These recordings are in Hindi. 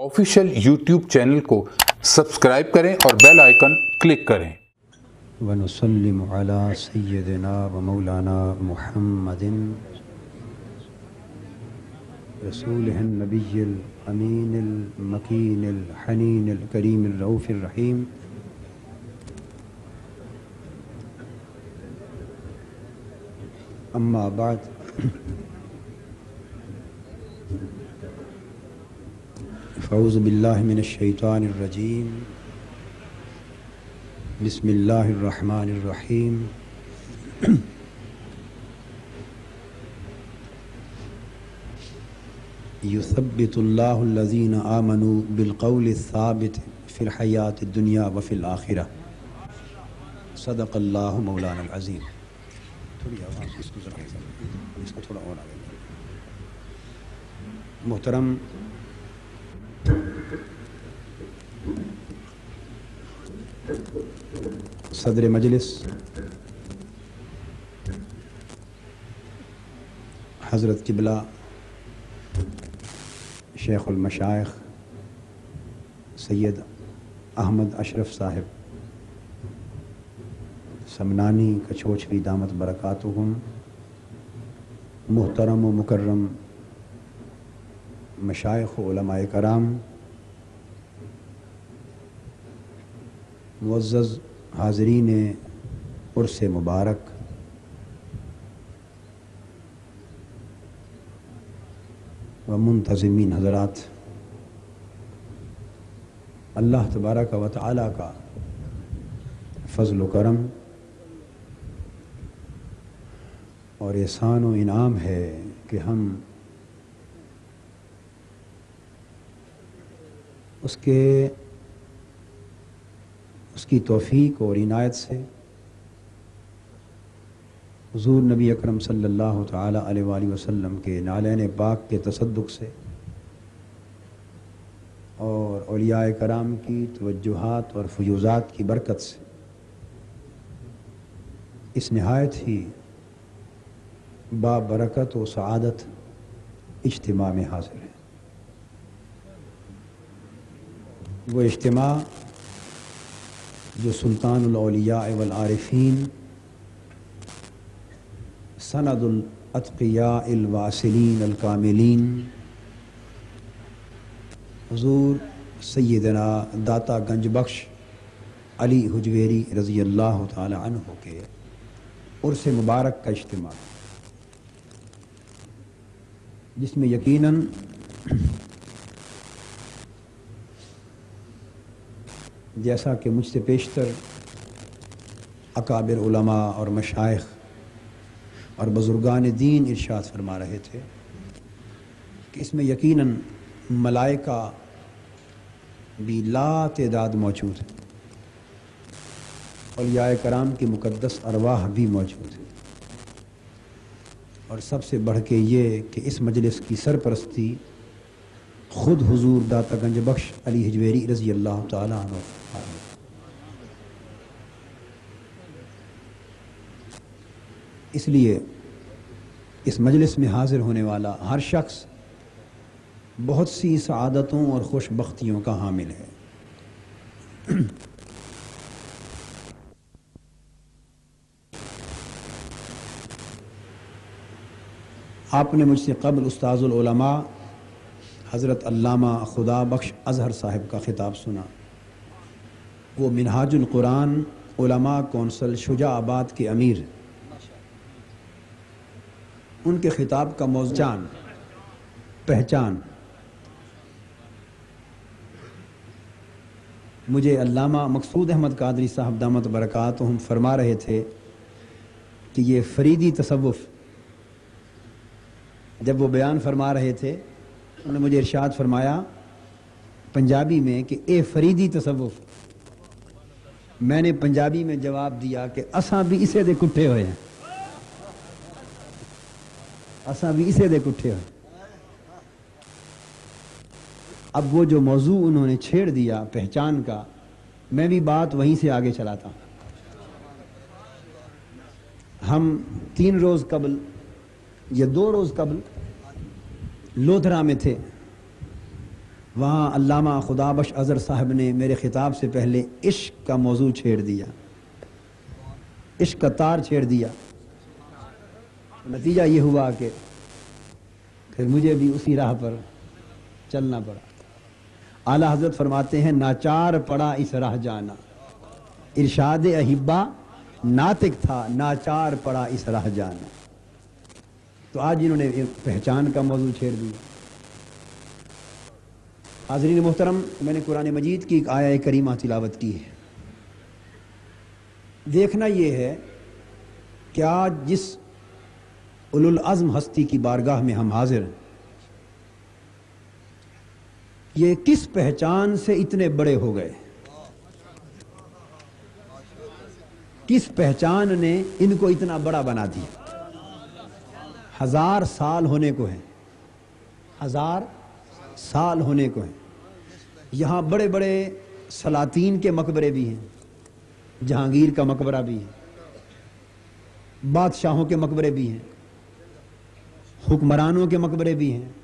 ऑफिशियल यूट्यूब चैनल को सब्सक्राइब करें और बेल आइकन क्लिक करें। वनसलम सैदना व मौलाना मुहम्मदिन। रसूल हनीन करीम रऊफ़ रहीम। अम्मा बाद। फ़ौज़बिल्लिनशैतानरजीम बसमीम युसबितुल्लाजीन आमनु बिलकौल साबित फ़िल दुनिया व फ़िल आखिरा सदक़ल्लाहु मौलाना अज़ीम थोड़ी आवाज़ इसको ज़रा इसको थोड़ा और आगे मोहतरम सदर मजलिस हज़रत किबला शेख़ुलमशाइख सैयद अहमद अशरफ साहिब समनानी कछोछवी दामत बरक़ातुहुम मोहतरम व मुकर्रम मशाइख कराम मुज़ हाजरीन उर्स मुबारक, व मुंतज़मीन हजरात। अल्लाह तबारक व ताली का फ़ज़ल करम और एहसान इनाम है कि हम उसके, उसकी तोफ़ीक और इनायत से हजूर नबी अकरम सल्लल्लाहु अलैहि वसल्लम के नालन पाक के तसदुक से और अलिया कराम की तवज्जुहात और फ्यूज़ात की बरकत से इस नहायत ही बाबरकत व सआदत इज्तम में हाजिर है। वो इज्तम, जो सुल्तानलिया वलारफ़ीन अलकामिलीन हजूर सैदना दाता गंज बख्श अली हजवेरी रज़ी अल्लाह तु के उर्स मुबारक का इज्तम। जिसमें यकीनन जैसा कि मुझसे पेशतर अकाबिर उलमा और मशाइ और बुज़ुर्गान दीन इरशाद फरमा रहे थे कि इसमें यकीनन मलाइका भी ला तदाद मौजूद है और या कराम की मुकदस अरवाह भी मौजूद है। और सबसे बढ़ के ये कि इस मजलिस की सरपरस्ती खुद हुजूर दाता गंज बख्श अली हजवेरी रज़ी अल्लाह तु इसलिए इस मजलिस में हाजिर होने वाला हर शख्स बहुत सी सआदतों और खुशबख्तियों का हामिल है। आपने मुझसे कबल उस्ताजुलमा हज़रत अल्लामा खुदा बख्श अजहर साहिब का ख़िताब सुना। वो मिनहाजुल कुरान उलमा कौंसल शुजाबाद के अमीर। उनके ख़िताब का मौजान, पहचान। मुझे अल्लामा मकसूद अहमद कादरी साहब दामत बरक़ात हम फरमा रहे थे कि ये फरीदी तसवुफ़ जब वो बयान फरमा रहे थे उन्होंने मुझे इरशाद फरमाया, पंजाबी में कि ए फरीदी तसवुफ मैंने पंजाबी में जवाब दिया कि असा भी इसे दे कुट्ठे हुए हैं। असा भी इसे दे कुट्ठे हुए अब वो जो मौजू उन्होंने छेड़ दिया पहचान का, मैं भी बात वहीं से आगे चलाता हम तीन रोज कबल या दो रोज कबल लोधरा में थे। वहाँ अल्लामा खुदाबश अज़हर साहब ने मेरे ख़िताब से पहले इश्क का मौजू छेड़ दिया। इश्क का तार छेड़ दिया। नतीजा ये हुआ कि फिर मुझे भी उसी राह पर चलना पड़ा। आला हज़रत फरमाते हैं, नाचार पड़ा इस राह जाना। इरशाद अहिब्बा नातिक था, नाचार पड़ा इस राह जाना। तो आज इन्होंने पहचान का मौजू छेड़ दिया। हाजरीन मोहतरम, मैंने कुरान मजीद की एक आया करीमा तिलावत की है। देखना यह है कि आज जिस उलुल अज़म हस्ती की बारगाह में हम हाजिर हैं, ये किस पहचान से इतने बड़े हो गए? किस पहचान ने इनको इतना बड़ा बना दिया? हज़ार साल होने को है। हज़ार साल होने को है। यहाँ बड़े बड़े सलातीन के मकबरे भी हैं, जहांगीर का मकबरा भी है, बादशाहों के मकबरे भी हैं, हुक्मरानों के मकबरे भी हैं,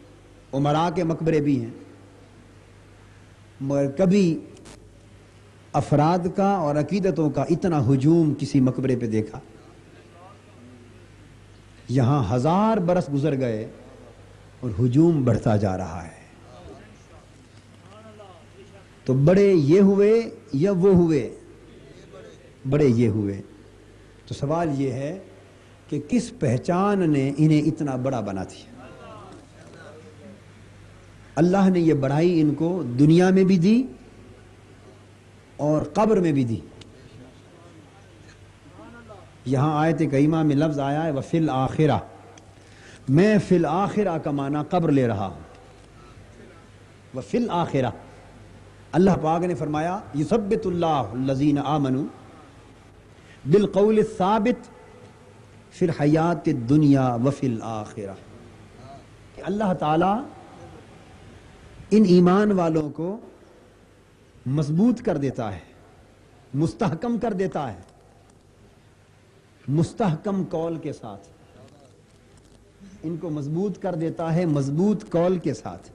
उमरा के मकबरे भी हैं। मगर कभी अफराद का और अकीदतों का इतना हजूम किसी मकबरे पे देखा। यहाँ हज़ार बरस गुजर गए और हजूम बढ़ता जा रहा है। तो बड़े ये हुए या वो हुए? बड़े ये हुए। तो सवाल ये है कि किस पहचान ने इन्हें इतना बड़ा बना दिया? अल्लाह ने यह बढ़ाई इनको दुनिया में भी दी और कब्र में भी दी। यहाँ आयत कईमा में लफ्ज आया है वफिल आखिरा। मैं फिल आखिरा का माना कब्र ले रहा हूँ। वफिल आखिरा। अल्लाह पाक ने फरमाया युसबितुल्लाजीन आमनु बिल कौल साबित फिर हयात दुनिया वफिल आखिरा। अल्लाह ताला इन ईमान वालों को मज़बूत कर देता है, मुस्तहकम कर देता है। मुस्तहकम कौल के साथ। इनको मज़बूत कर देता है मज़बूत कौल के साथ।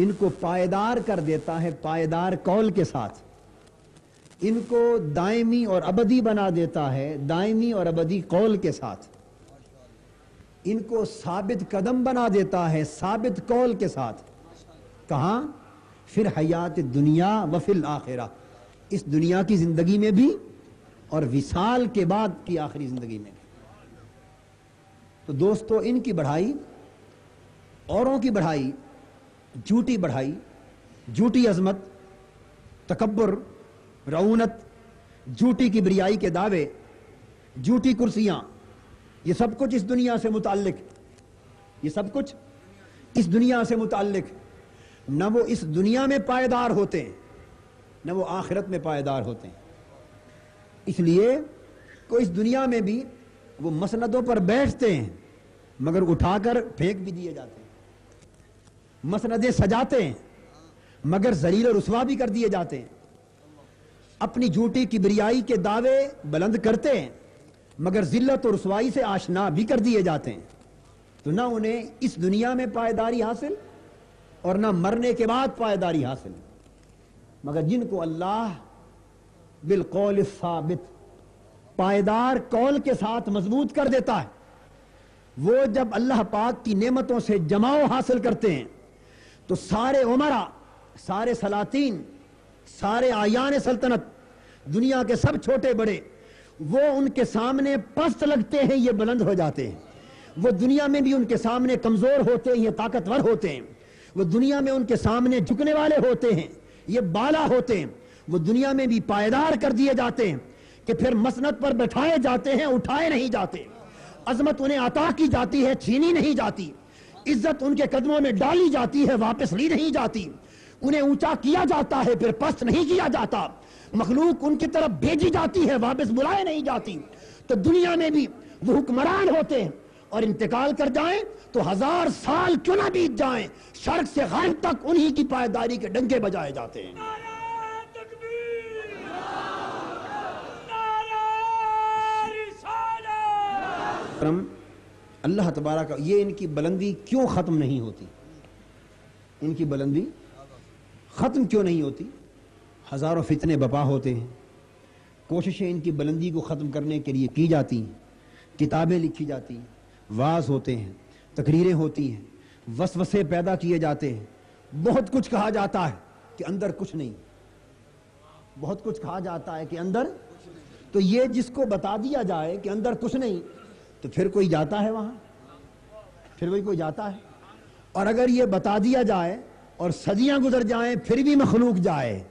इनको पायदार कर देता है पायदार कौल के साथ। इनको दायमी और अबदी बना देता है दायमी और अबदी कौल के साथ। इनको साबित कदम बना देता है साबित कौल के साथ। कहा? फिर हयात दुनिया व फिल आखिरा। इस दुनिया की ज़िंदगी में भी और विशाल के बाद की आखिरी ज़िंदगी में। तो दोस्तों, इनकी बढ़ाई, औरों की बढ़ाई, झूठी बढ़ाई, झूठी अजमत तकबर रऊनत, झूठी की बरियाई के दावे, झूठी कुर्सियाँ, ये सब कुछ इस दुनिया से मुतालिक ये सब कुछ इस दुनिया से मुतालिक न वो इस दुनिया में पायदार होते हैं, न वो आखिरत में पायदार होते हैं। इसलिए को इस दुनिया में भी वो मसनदों पर बैठते हैं, मगर उठाकर फेंक भी दिए जाते हैं। मसनदे सजाते हैं, मगर जलील रसवा भी कर दिए जाते हैं। अपनी झूठी की बिरियाई के दावे बुलंद करते हैं, मगर जिल्लत और रसवाई से आशना भी कर दिए जाते हैं। तो ना उन्हें इस दुनिया में पायदारी हासिल, और ना मरने के बाद पायदारी हासिल। मगर जिनको अल्लाह बिलकौल साबित। पायदार कौल के साथ मज़बूत कर देता है। वो जब अल्लाह पाक की नेमतों से जमाव हासिल करते हैं तो सारे उमरा, सारे सलातीन, सारे आयान सल्तनत, दुनिया के सब छोटे बड़े, वो उनके सामने पस्त लगते हैं, ये बुलंद हो जाते हैं। वो दुनिया में भी उनके सामने कमज़ोर होते हैं, ये ताकतवर होते हैं। वो दुनिया में उनके सामने झुकने वाले होते हैं, ये बाला होते हैं। वो दुनिया में भी पायदार कर दिए जाते हैं कि फिर मसनत पर बैठाए जाते हैं, उठाए नहीं जाते। अजमत उन्हें अता की जाती है, छीनी नहीं जाती। इज़्ज़त उनके कदमों में डाली जाती है, वापस ली नहीं जाती। उन्हें ऊँचा किया जाता है, फिर पस्त नहीं किया जाता। मखलूक उनकी तरफ़ भेजी जाती है, वापस बुलाए नहीं जाती। तो दुनिया में भी वो हुक्मरान होते हैं। और इंतकाल कर जाएँ तो हज़ार साल क्यों ना बीत जाएँ? शर्क से गैब तक उन्हीं की पायदारी के डंके बजाए जाते हैं। अल्लाह तबारा का ये इनकी बुलंदी क्यों ख़त्म नहीं होती? इनकी बुलंदी ख़त्म क्यों नहीं होती? हज़ारों फितने बपा होते हैं। कोशिशें इनकी बुलंदी को ख़त्म करने के लिए की जाती हैं। किताबें लिखी जाती हैं। वाज होते हैं। तकरीरें होती हैं। वसवसे पैदा किए जाते हैं। बहुत कुछ कहा जाता है कि अंदर कुछ नहीं। बहुत कुछ कहा जाता है कि अंदर तो ये जिसको बता दिया जाए कि अंदर कुछ नहीं तो फिर कोई जाता है वहाँ? फिर वही कोई जाता है? और अगर ये बता दिया जाए और सदियाँ गुजर जाएँ, फिर भी मखलूक जाए।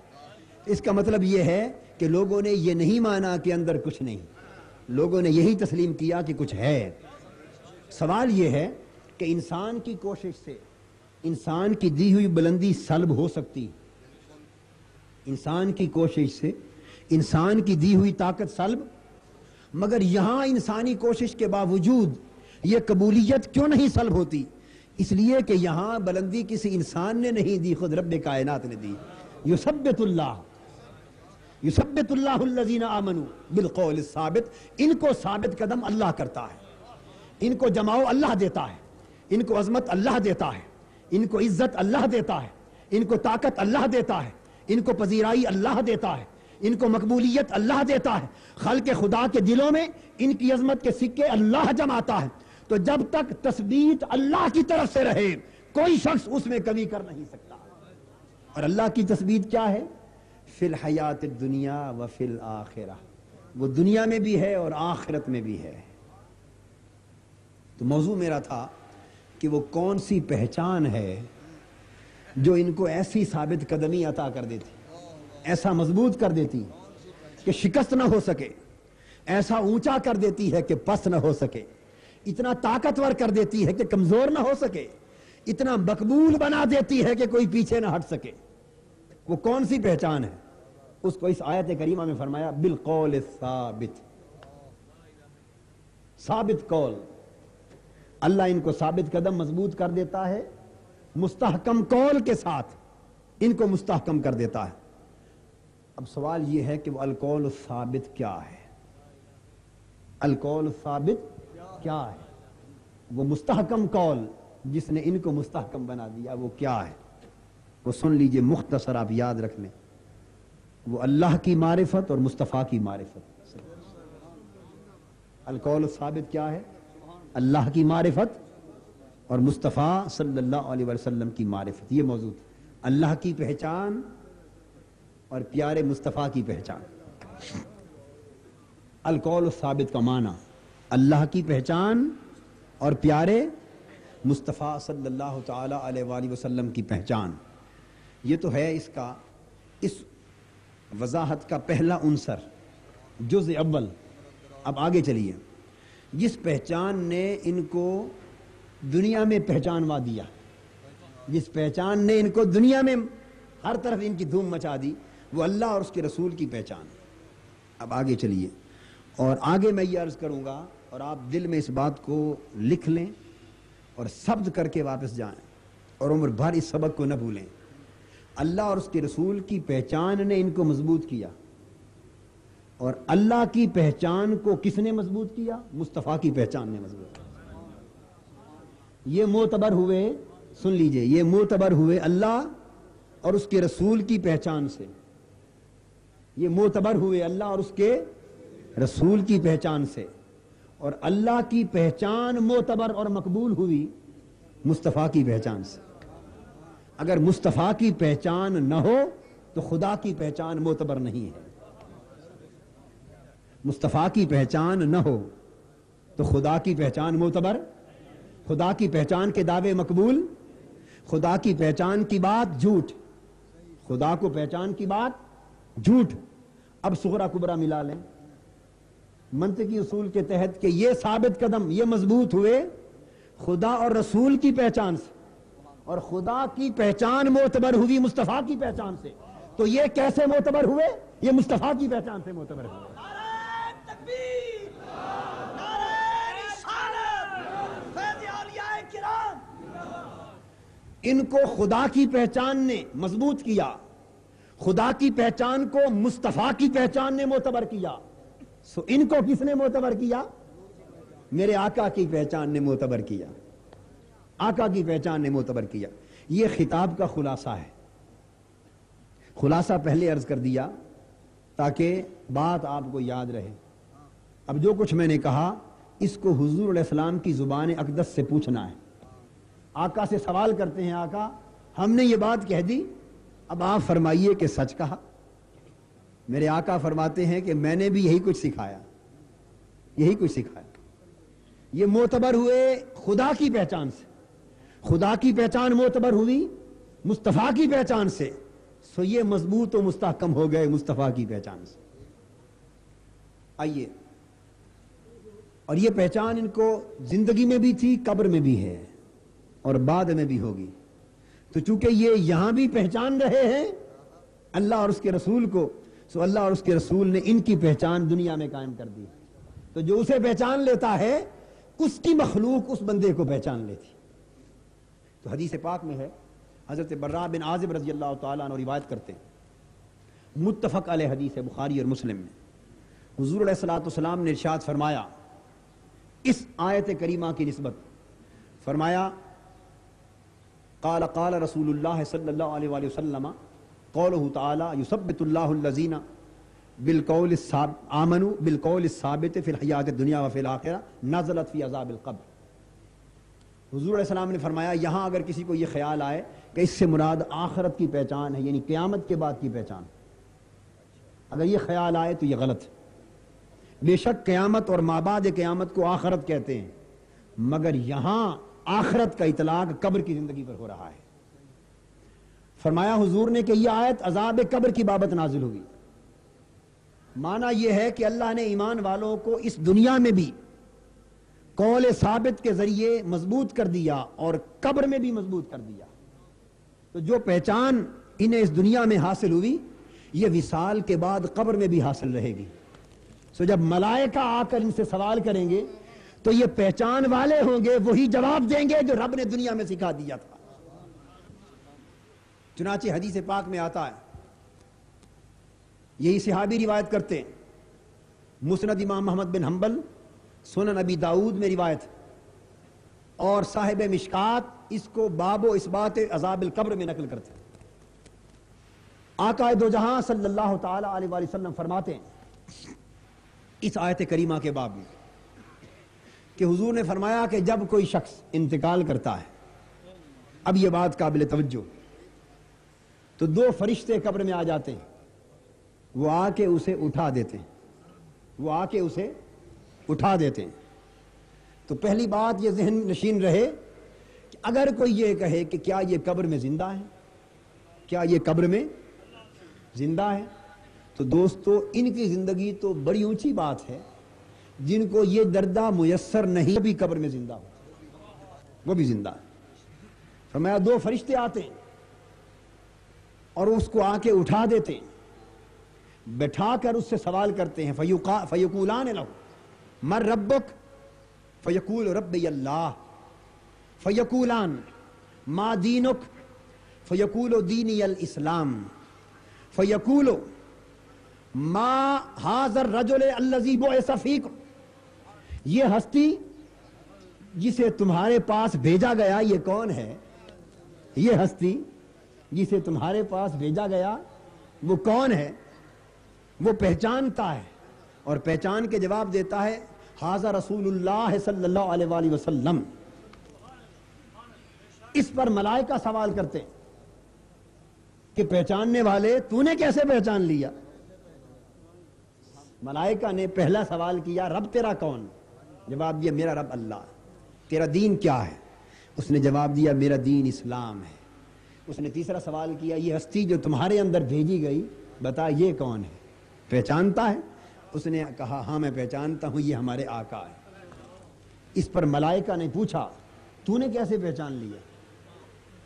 इसका मतलब यह है कि लोगों ने यह नहीं माना कि अंदर कुछ नहीं। लोगों ने यही तस्लीम किया कि कुछ है। सवाल यह है कि इंसान की कोशिश से इंसान की दी हुई बुलंदी सल्ब हो सकती। इंसान की कोशिश से इंसान की दी हुई ताकत सल्ब मगर यहाँ इंसानी कोशिश के बावजूद यह कबूलियत क्यों नहीं सलब होती? इसलिए कि यहाँ बुलंदी किसी इंसान ने नहीं दी, खुद रब कायनात ने दी। युसब्बतुल्लाह युसब्बतुल्लाहुल्लजीना आमनु बिलकौल साबित। इनको साबित कदम अल्लाह करता है। इनको जमाओ अल्लाह देता है। इनको अजमत अल्लाह देता है। इनको इज़्ज़त अल्लाह देता है। इनको ताकत अल्लाह देता है। इनको पजीराई अल्लाह देता है। इनको मकबूलियत अल्लाह देता है। खल के खुदा के दिलों में इनकी अजमत के सिक्के अल्लाह जमाता है। तो जब तक तस्बीत अल्लाह की तरफ़ से रहे, कोई शख्स उसमें कमी कर नहीं सकता। और अल्लाह की तस्बीत क्या है? फिल हयात दुनिया व फिल आखिरा। वो दुनिया में भी है और आखिरत में भी है। तो मौजू मेरा था कि वो कौन सी पहचान है जो इनको ऐसी साबित कदमी अता कर देती। ऐसा मज़बूत कर देती है कि शिकस्त ना हो सके, ऐसा ऊँचा कर देती है कि पस ना हो सके, इतना ताकतवर कर देती है कि कमज़ोर ना हो सके, इतना मकबूल बना देती है कि कोई पीछे ना हट सके। वो कौन सी पहचान है? उसको इस आयत करीमा में फरमाया बिलकौल साबित। साबित कौल। अल्लाह इनको साबित कदम मज़बूत कर देता है, मुस्तहकम कौल के साथ इनको मुस्तहकम कर देता है। अब सवाल यह है कि वो अलकौल साबित क्या है? अलकौल साबित क्या है? वो मुस्तहकम कौल, जिसने इनको मुस्तहकम बना दिया, वो क्या है? वो सुन लीजिए मुख्तसर, आप याद रख लें वो अल्लाह की मारिफत और मुस्तफ़ा की मारिफत। अलकौल साबित क्या है? अल्लाह की मारिफत और मुस्तफ़ा सल्लल्लाहु अलैहि वसल्लम की मारिफत। ये मौजूद। अल्लाह की पहचान और प्यारे मुस्तफ़ा की पहचान। अलकौल साबित का माना, अल्लाह की पहचान और प्यारे मुस्तफ़ा सल्लल्लाहु अलैहि वसल्लम की पहचान। ये तो है इसका, इस वजाहत का पहला अनसर जुज अव्वल। अब आगे चलिए। जिस पहचान ने इनको दुनिया में पहचानवा दिया, जिस पहचान ने इनको दुनिया में हर तरफ़ इनकी धूम मचा दी वो अल्लाह और उसके रसूल की पहचान अब आगे चलिए। और आगे मैं ये अर्ज़ करूँगा, और आप दिल में इस बात को लिख लें और शब्द करके वापस जाएँ, और उम्र भर इस सबक को न भूलें। अल्लाह और उसके रसूल की पहचान ने इनको मज़बूत किया। और अल्लाह की पहचान को किसने मज़बूत किया? मुस्तफ़ा की पहचान ने मज़बूत किया। ये मोतबर हुए, सुन लीजिए, ये मोतबर हुए अल्लाह और उसके रसूल की पहचान से। ये मोतबर हुए अल्लाह और उसके रसूल की पहचान से। और अल्लाह की पहचान मोतबर और मकबूल हुई मुस्तफ़ा की पहचान से। अगर मुस्तफ़ा की पहचान न हो तो खुदा की पहचान मोतबर नहीं है। मुस्तफ़ा की पहचान न हो तो खुदा की पहचान मोतबर, खुदा की पहचान के दावे मकबूल, खुदा की पहचान की बात झूठ, खुदा को पहचान की बात झूठ। अब सुगरा कुबरा मिला लें। की उसूल के तहत कि ये साबित कदम ये मज़बूत हुए खुदा और रसूल की पहचान से और खुदा की पहचान मोतबर हुई मुस्तफ़ा की पहचान से। तो ये कैसे मोतबर हुए? ये मुस्तफ़ा की पहचान से मोतबर हुए। इनको खुदा की पहचान ने मज़बूत किया। खुदा की पहचान को मुस्तफ़ा की पहचान ने मोतबर किया। सो इनको किसने मोतबर किया? मेरे आका की पहचान ने मोतबर किया। आका की पहचान ने मोतबर किया। यह खिताब का खुलासा है। खुलासा पहले अर्ज़ कर दिया ताकि बात आपको याद रहे। अब जो कुछ मैंने कहा, इसको हुजूर अलैहिस्सलाम की ज़ुबान अकदस से पूछना है। आका से सवाल करते हैं, आका, हमने ये बात कह दी अब आप फरमाइए कि सच कहा। मेरे आका फरमाते हैं कि मैंने भी यही कुछ सिखाया। यही कुछ सिखाया। ये मोतबर हुए खुदा की पहचान से। खुदा की पहचान मोतबर हुई, मुस्तफ़ा की पहचान से। सो ये मज़बूत और मुस्तकम हो गए मुस्तफ़ा की पहचान से। आइए। और ये पहचान इनको ज़िंदगी में भी थी, कब्र में भी है और बाद में भी होगी। तो चूँकि ये यहाँ भी पहचान रहे हैं, अल्लाह और उसके रसूल को, सो अल्लाह और उसके रसूल ने इनकी पहचान दुनिया में कायम कर दी तो जो उसे पहचान लेता है, उसकी मखलूक उस बंदे को पहचान लेती। तो हदीस पाक में है, हज़रत बर्रा बिन आजिब रज़ी अल्लाह तु रिवायत करते हैं। मुतफ़ अल हदीस है बुखारी और मुस्लिम में। हजूर सलाम ने इर्शाद फरमाया, इस आयत करीमा की नस्बत। फरमाया काल काल रसूल सल्लल्लाहु अलैहि वसल्लम कौल ताला बिलकौल आमनु बिलकौल साबित फिल हयात दुनिया व फिल आखिरा नज़लत फ़ी अज़ाबिल क़ब्र सलाम ने फरमाया, यहाँ अगर किसी को यह ख्याल आए कि इससे मुराद आखरत की पहचान है, यानी क़यामत के बाद की पहचान। अगर यह ख्याल आए तो यह गलत बेशक क़यामत और माबाद क़यामत को आखरत कहते हैं, मगर यहाँ आखरत का इतलाक कब्र की ज़िंदगी पर हो रहा है। फरमाया हुजूर ने कि यह आयत अजाब कब्र की बाबत नाजिल हुई। माना यह है कि अल्लाह ने ईमान वालों को इस दुनिया में भी कौल साबित के ज़रिए मज़बूत कर दिया और कब्र में भी मज़बूत कर दिया। तो जो पहचान इन्हें इस दुनिया में हासिल हुई यह विशाल के बाद कब्र में भी हासिल रहेगी। सो जब मलाइका आकर इनसे सवाल करेंगे तो ये पहचान वाले होंगे, वही जवाब देंगे जो रब ने दुनिया में सिखा दिया था। चुनाचे हदीस पाक में आता है। यही सिहाबी रिवायत करते हैं। मुसनद इमाम मोहम्मद बिन हम्बल सुनन नबी दाऊद में रिवायत और साहिब मिशकात इसको बाबो इस बात अजाबिल कब्र में नकल करते हैं। आका दो जहाँ सल्लल्लाहु अलैहि फरमाते हैं, इस आयत करीमा के बाब में कि हुजूर ने फरमाया कि जब कोई शख्स इंतकाल करता है, अब यह बात काबिल तवज्जो। तो दो फरिश्ते कब्र में आ जाते हैं। वो आके उसे उठा देते हैं। वो आके उसे उठा देते हैं। तो पहली बात ये जहन नशीन रहे कि अगर कोई ये कहे कि क्या ये कब्र में ज़िंदा है? क्या ये कब्र में ज़िंदा है? तो दोस्तों, इनकी ज़िंदगी तो बड़ी ऊँची बात है। जिनको ये दर्दा मुयसर नहीं भी कब्र में ज़िंदा हो वो भी ज़िंदा फरमाया, दो फरिश्ते आते और उसको आके उठा देते बैठा कर उससे सवाल करते हैं, फयुका, फयकूलान लो मर रब्बुक, फयकूल रब अल्लाह। फयकूलान, मा दीनुक, फयकूल दीनी अल इस्लाम। फयकूलो, मा हाजर रजुल अल्लजीबो सफीक ये हस्ती जिसे तुम्हारे पास भेजा गया, ये कौन है? ये हस्ती जिसे तुम्हारे पास भेजा गया, वो कौन है? वो पहचानता है और पहचान के जवाब देता है, हाजा रसूलुल्लाह सल्लल्लाहु अलैहि वसल्लम। इस पर मलाइका सवाल करते कि पहचानने वाले, तूने कैसे पहचान लिया? मलाइका ने पहला सवाल किया, रब तेरा कौन? जवाब दिया, मेरा रब अल्लाह तेरा दीन क्या है? उसने जवाब दिया, मेरा दीन इस्लाम है। उसने तीसरा सवाल किया, ये हस्ती जो तुम्हारे अंदर भेजी गई, बता ये कौन है? पहचानता है? उसने कहा हाँ मैं पहचानता हूँ, ये हमारे आका है। इस पर मलाइका ने पूछा, तूने कैसे पहचान लिया?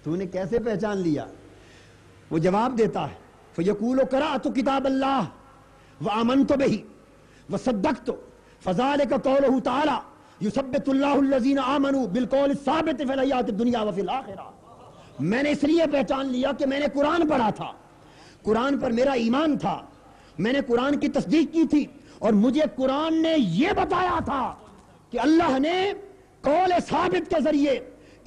तूने कैसे पहचान लिया? वो जवाब देता है, फयकूल करा तो किताब अल्लाह, व अमन तो बही, व सदक तो फजाल का कौल ताला युसब्बतुल्लाहुल्लजीन आमनु बिलकौल मैंने इसलिए पहचान लिया कि मैंने कुरान पढ़ा था। कुरान पर मेरा ईमान था। मैंने कुरान की तस्दीक की थी और मुझे कुरान ने यह बताया था कि अल्लाह ने कौल साबित के ज़रिए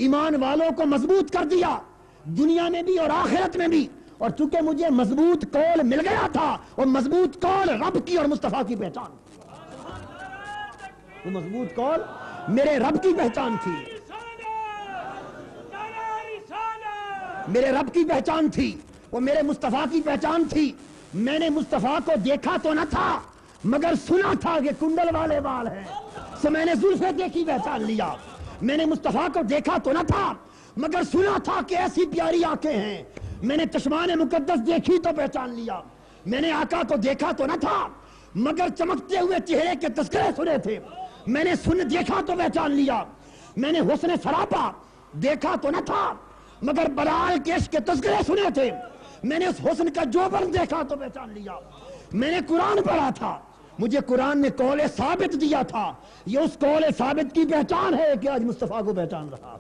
ईमान वालों को मज़बूत कर दिया, दुनिया में भी और आखिरत में भी। और चूँकि मुझे मज़बूत कौल मिल गया था और मज़बूत कौल रब की और मुस्तफ़ा की पहचान वो मज़बूत कौल, मेरे रब की पहचान थी। मेरे रब की पहचान थी, वो मेरे मुस्तफ़ा की पहचान थी। मैंने मुस्तफ़ा को देखा तो न था, मगर सुना था कि कुंडल वाले बाल हैं। सो मैंने जुल्फे देखी पहचान लिया। मैंने मुस्तफ़ा को देखा तो न था, मगर सुना था कि ऐसी प्यारी आँखें हैं। मैंने चश्मान मुकद्दस देखी तो पहचान लिया। मैंने आका को देखा तो न था, मगर चमकते हुए चेहरे के तस्करे सुने थे। मैंने सुन देखा तो पहचान लिया। मैंने हुस्न सरापा, देखा तो न था, मगर बलाल केश के तस्करे सुने थे। मैंने उस हुस्न का जोबन देखा तो पहचान लिया। मैंने कुरान पढ़ा था। मुझे कुरान ने कौल साबित दिया था। ये उस कौल साबित की पहचान है कि आज मुस्तफ़ा को पहचान रहा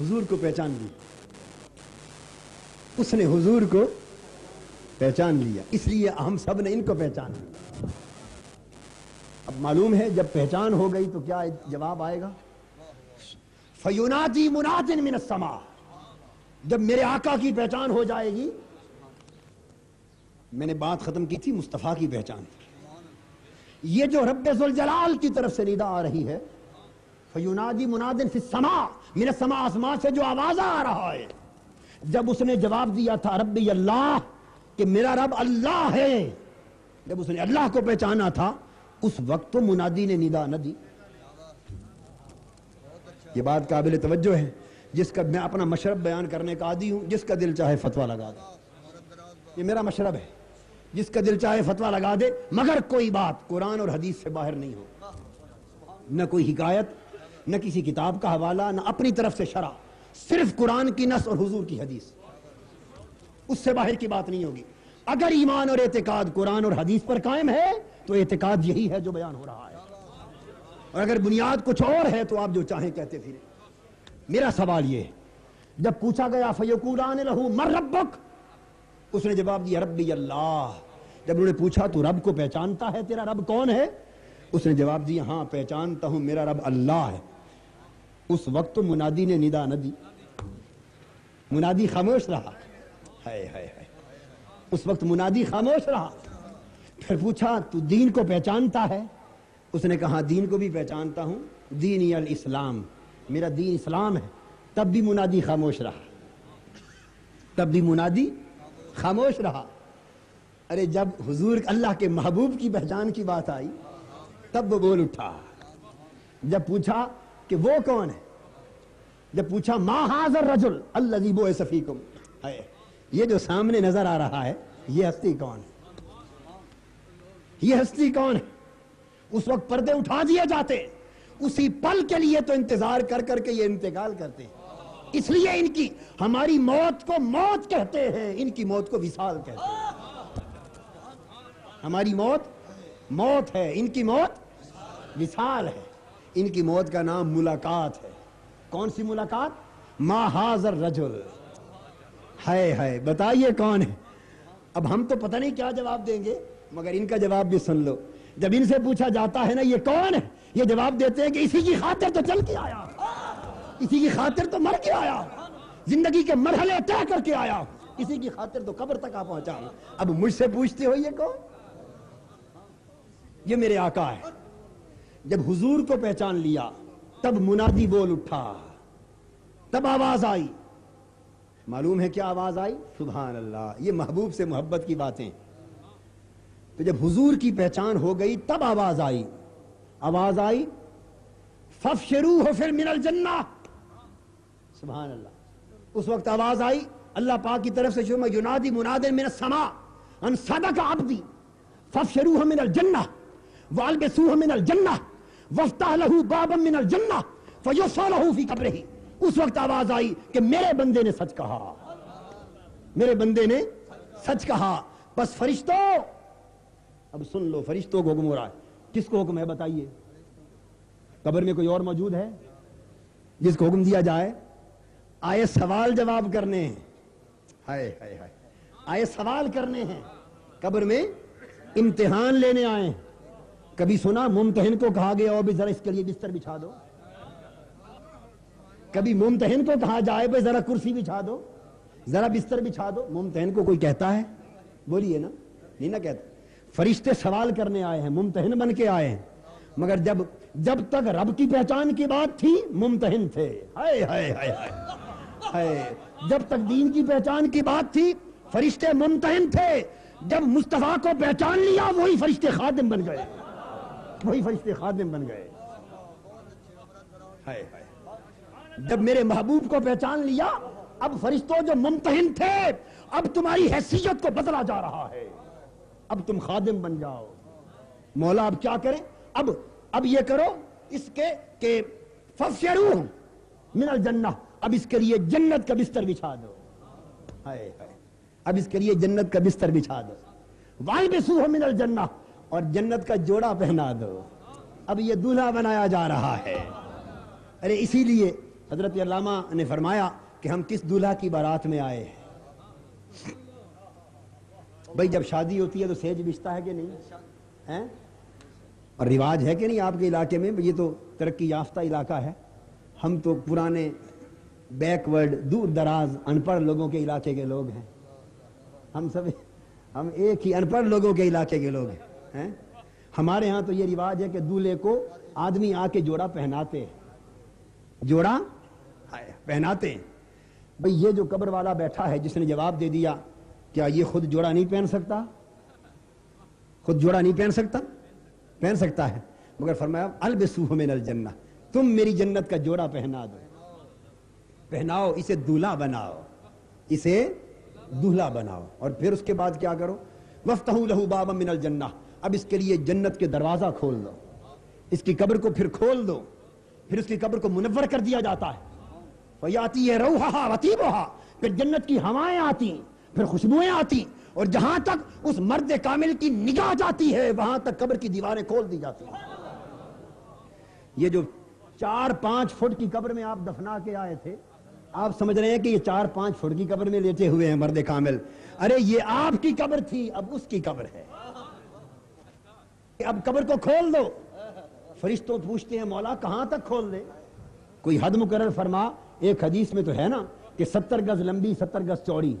हुजूर को पहचान ली। उसने हुजूर को पहचान लिया। इसलिए हम सबने इनको पहचान लिया। अब मालूम है जब पहचान हो गई तो क्या जवाब आएगा? फयुनाजी मुनाजिन मिन समा। जब मेरे आका की पहचान हो जाएगी, मैंने बात खत्म की थी, मुस्तफ़ा की पहचान। ये जो रब्बुल जलाल की तरफ़ से निदा आ रही है फयुनादी मुनादिन फिर समा मेरे समा आसमान से जो आवाज़ आ रहा है। जब उसने जवाब दिया था, रब्बी अल्लाह, कि मेरा रब अल्लाह है, जब उसने अल्लाह को पहचाना था उस वक्त तो मुनादी ने निदा न दी। ये बात काबिल तवज्जो है, जिसका मैं अपना मशरब बयान करने का आदि हूँ, जिसका दिल चाहे फतवा लगा दे। ये मेरा मशरब है, जिसका दिल चाहे फतवा लगा दे, मगर कोई बात कुरान और हदीस से बाहर नहीं हो। न कोई हिकायत, न किसी किताब का हवाला, न अपनी तरफ़ से शरा। सिर्फ़ कुरान की नस और हुजूर की हदीस। उससे बाहर की बात नहीं होगी। अगर ईमान और एतकाद कुरान और हदीस पर कायम है तो एतकाद यही है जो बयान हो रहा है। और अगर बुनियाद कुछ और है तो आप जो चाहें कहते फिर। मेरा सवाल ये जब पूछा गया, फयकूलान रहू मर रब्बक? उसने जवाब दिया, रब्बी अल्लाह। जब उन्होंने पूछा तो रब को पहचानता है, तेरा रब कौन है? उसने जवाब दिया हाँ पहचानता हूँ, मेरा रब अल्लाह है। उस वक्त तो मुनादी ने निदा न दी। मुनादी खामोश रहा। है है है उस वक्त मुनादी खामोश रहा। फिर पूछा, तू दीन को पहचानता है? उसने कहा, दीन को भी पहचानता हूँ। दीन अल इस्लाम। मेरा दीन इस्लाम है। तब भी मुनादी खामोश रहा। तब भी मुनादी खामोश रहा। अरे, जब हुजूर अल्लाह के महबूब की पहचान की बात आई, तब वो बोल उठा। जब पूछा कि वो कौन है? जब पूछा, मा हाजर रजुल अल्लाजीबो सफीकुम? है ये जो सामने नज़र आ रहा है, ये हस्ती कौन है? ये हस्ती कौन है? उस वक्त पर्दे उठा दिए जाते। उसी पल के लिए तो इंतज़ार कर करके ये इंतकाल करते हैं। इसलिए इनकी, हमारी मौत को मौत कहते हैं। इनकी मौत को विशाल कहते हैं। हमारी मौत मौत है। इनकी मौत विशाल है। इनकी मौत का नाम मुलाकात है। कौन सी मुलाकात? माहाजर रजुल। है है बताइए कौन है? अब हम तो पता नहीं क्या जवाब देंगे। मगर इनका जवाब भी सुन लो। जब इनसे पूछा जाता है ना, ये कौन है? ये जवाब देते हैं कि इसी की खातिर तो चल के आया। इसी की खातिर तो मर के आया। ज़िंदगी के मरहले तय करके आया। इसी की खातिर तो कब्र तक आ पहुँचा। अब मुझसे पूछते हो, ये कौन? ये मेरे आका है। जब हुजूर को पहचान लिया, तब मुनादी बोल उठा। तब आवाज़ आई। मालूम है क्या आवाज़ आई? सुबह अल्लाह ये महबूब से मोहब्बत की बातें। तो जब हुजूर की पहचान हो गई, तब आवाज़ आई। आवाज़ आई फफ शुरू हो फिर मिनल जन्ना। सुबह अल्लाह उस वक्त आवाज़ आई, अल्लाह पाक की तरफ़ से शुरू युनादी मुनादे मेरा समा, अन सदा का आबदी फफ शुरू हो मिनल जन्ना वाल बेसूह मिनल जन्ना वफ्ता लहू बाबम मिनल जन्ना फयोसलहू फ़ी कब्रही। उस वक्त आवाज़ आई कि मेरे बंदे ने सच कहा। मेरे बंदे ने सच कहा। बस फरिश्तों अब सुन लो, फरिश्तों को हुक्म हो रहा है। किसको हुक्म है बताइए? कब्र में कोई और मौजूद है? जिसको हुक्म दिया जाए, आए सवाल जवाब करने हैं। हाय हाय हाय। आए सवाल करने हैं। कब्र में इम्तिहान लेने आए कभी सुना, मुमतहन को कहा गया, और भी जरा इसके लिए बिस्तर बिछा दो। कभी मुमतहन को कहा जाए, भाई जरा कुर्सी बिछा दो। जरा बिस्तर बिछा दो। मुमतहन को कोई कहता है? बोलिए ना। नहीं ना कहता। फरिश्ते सवाल करने आए हैं, मुमतहन बन के आए हैं। मगर जब जब तक रब की पहचान की बात थी, मुमतहन थे। हाय हाय हाय हाय जब तक दीन की पहचान की बात थी, फरिश्ते मुमतहन थे। जब मुस्तफ़ा को पहचान लिया, वही फरिश्ते खादिम बन गए। वही फरिश्ते खादिम बन गए। हाय हाय। जब मेरे महबूब को पहचान लिया, अब फरिश्तों जो मुमतहन थे, अब तुम्हारी हैसियत को बदला जा रहा है। अब तुम खादिम बन जाओ। मौला, अब क्या करें? अब अब ये करो, इसके, के फफरू मिनल जन्ना अब इसके लिए जन्नत का बिस्तर बिछा दो। हाय हाय। अब इसके लिए जन्नत का बिस्तर बिछा दो। वाई बेसू हो मिनल जन्ना और जन्नत का जोड़ा पहना दो। अब ये दूल्हा बनाया जा रहा है। अरे, इसीलिए हज़रत ने फरमाया कि हम किस दूल्हा की बारात में आए हैं? भाई, जब शादी होती है तो सेज बिछता है कि नहीं? है? और रिवाज है कि नहीं आपके इलाके में? ये तो तरक्की याफ्ता इलाका है। हम तो पुराने बैकवर्ड दूर दराज अनपढ़ लोगों के इलाके के लोग हैं। हम सब, हम एक ही अनपढ़ लोगों के इलाके के लोग हैं। हैं? हमारे यहाँ तो ये रिवाज है कि दूल्हे को आदमी आके जोड़ा पहनाते हैं। जोड़ा? पहनाते हैं। भाई, ये जो कब्र वाला बैठा है, जिसने जवाब दे दिया क्या ये खुद जोड़ा नहीं पहन सकता? खुद जोड़ा नहीं पहन सकता? पहन सकता है। मगर फरमाया अल बेसूह मिनल जन्ना, तुम मेरी जन्नत का जोड़ा पहना दो। पहनाओ, इसे दूल्हा बनाओ। इसे दूल्हा बनाओ। और फिर उसके बाद क्या करो? वफ्तहू लहू बाबा मिनल जन्ना, अब इसके लिए जन्नत के दरवाज़ा खोल दो। इसकी कब्र को फिर खोल दो। फिर उसकी कब्र को मुनवर कर दिया जाता है। आती है रोहा वतीबहा फिर जन्नत की हवाएँ आती। फिर खुशबुएँ आती और जहाँ तक उस मर्द कामिल की निगाह जाती है, वहाँ तक कब्र की दीवारें खोल दी जाती हैं। ये जो चार पाँच फुट की कब्र में आप दफना के आए थे, आप समझ रहे हैं कि ये चार पाँच फुट की कब्र में लेटे हुए हैं मर्द कामिल। अरे, ये आपकी कब्र थी, अब उसकी कब्र है। अब कब्र को खोल दो। फरिश्तों पूछते हैं, मौला, कहाँ तक खोल दे? कोई हद मुकर फरमा, एक हदीस में तो है ना कि सत्तर गज लंबी, सत्तर गज चौड़ी।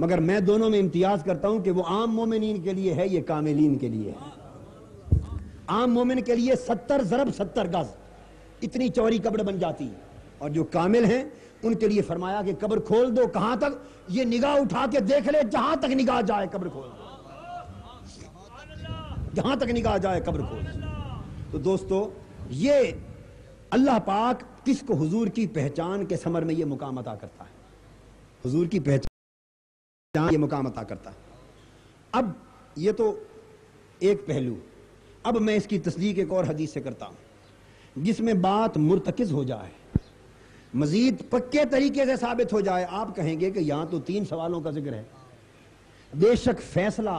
मगर मैं दोनों में इम्तियाज़ करता हूँ कि वो आम मोमिन के लिए है, ये कामिलीन के लिए है। आम मोमिन के लिए सत्तर जरब सत्तर गज इतनी चौड़ी कब्र बन जाती है। और जो कामिल हैं, उनके लिए फरमाया कि कब्र खोल दो, कहाँ तक? ये निगाह उठा के देख ले, जहाँ तक निगाह जाए कब्र खोल। जहाँ तक निगाह जाए कब्र खोल। तो दोस्तों, ये अल्लाह पाक किसको हुजूर की पहचान के समर में ये मुकाम अता करता है? हुजूर की पहचान ये मुकाम अता करता अब ये तो एक पहलू। अब मैं इसकी तस्दीक एक और हदीस से करता हूँ, जिसमें बात मुर्तकिज हो जाए, मजीद पक्के तरीके से साबित हो जाए, आप कहेंगे कि यहाँ तो तीन सवालों का ज़िक्र है। बेशक फैसला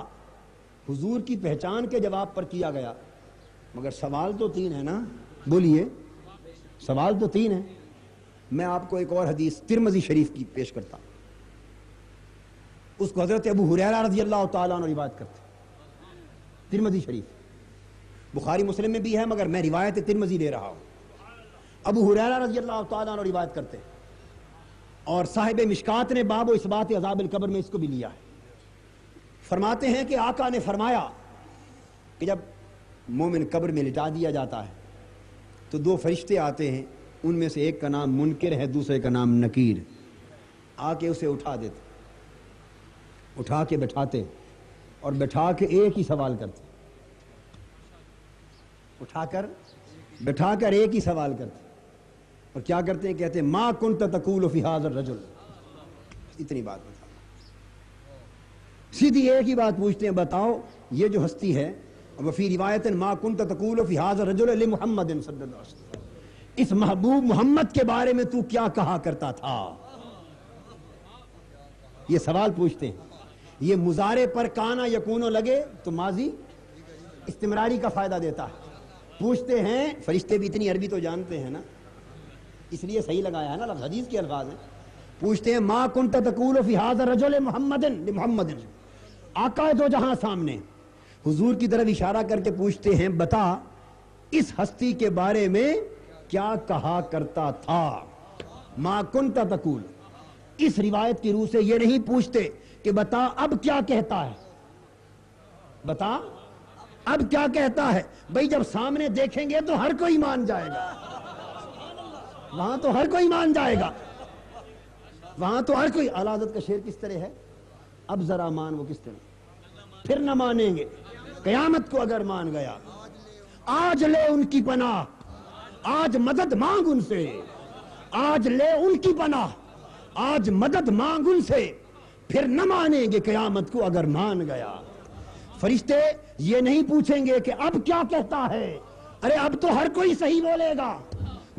हुजूर की पहचान के जवाब पर किया गया, मगर सवाल तो तीन है ना? बोलिए। सवाल तो तीन है। मैं आपको एक और हदीस तिरमजी शरीफ की पेश करता उसको हज़रत अबू हुरैरा रज़ी अल्लाह तआला रिवायत करते तिरमजी शरीफ। बुखारी मुस्लिम में भी है, मगर मैं रिवायत तिरमजी ले रहा हूँ। अबू हुरैरा रज़ी अल्लाह तआला रिवायत करते और साहिब मिशकात ने बाब इस बात अजाब कब्र में इसको भी लिया है। फरमाते हैं कि आका ने फरमाया कि जब मोमिन कब्र में लिटा दिया जाता है तो दो फरिश्ते आते हैं, उनमें से एक का नाम मुनकर है, दूसरे का नाम नकीर। आके उसे उठा देते उठा के बैठाते और बैठा के एक ही सवाल करते। उठाकर, बैठाकर एक ही सवाल करते। और क्या करते हैं? कहते माँ कुन तकूल फिहाज रजुल। इतनी बात बता सीधी एक ही बात पूछते हैं, बताओ, ये जो हस्ती है वफी रिवायत माँ कुन तकूल फिहाज रजुल मोहम्मद इस महबूब मोहम्मद के बारे में तू क्या कहा करता था? ये सवाल पूछते हैं। ये मुजारे पर काना यकूनो लगे तो माजी इस्तेमरारी का फ़ायदा देता है। पूछते हैं, फरिश्ते भी इतनी अरबी तो जानते हैं ना। इसलिए सही लगाया है ना, लफ्ज, हदीस के अल्फाज हैं। पूछते हैं, माँ कुंत तकूल फिहाज रजुल मोहम्मद मोहम्मद आका दो जहाँ सामने। हुजूर की तरफ़ इशारा करके पूछते हैं, बता, इस हस्ती के बारे में क्या कहा करता था? माँ कुन तकूल। इस रिवायत की रूह से ये नहीं पूछते कि बता, अब क्या कहता है? बता, अब क्या कहता है? भाई, जब सामने देखेंगे तो हर कोई मान जाएगा। वहाँ तो हर कोई मान जाएगा। वहाँ तो हर कोई, अलादत का शेर किस तरह है? अब जरा मान वो किस तरह? फिर ना मानेंगे। कयामत को अगर मान गया, आज ले उनकी पनाह, आज मदद मांग उनसे, आज ले उनकी पनाह, आज मदद मांग उनसे। फिर न मानेंगे कयामत को अगर मान गया। फरिश्ते ये नहीं पूछेंगे कि अब क्या कहता है। अरे अब तो हर कोई सही बोलेगा।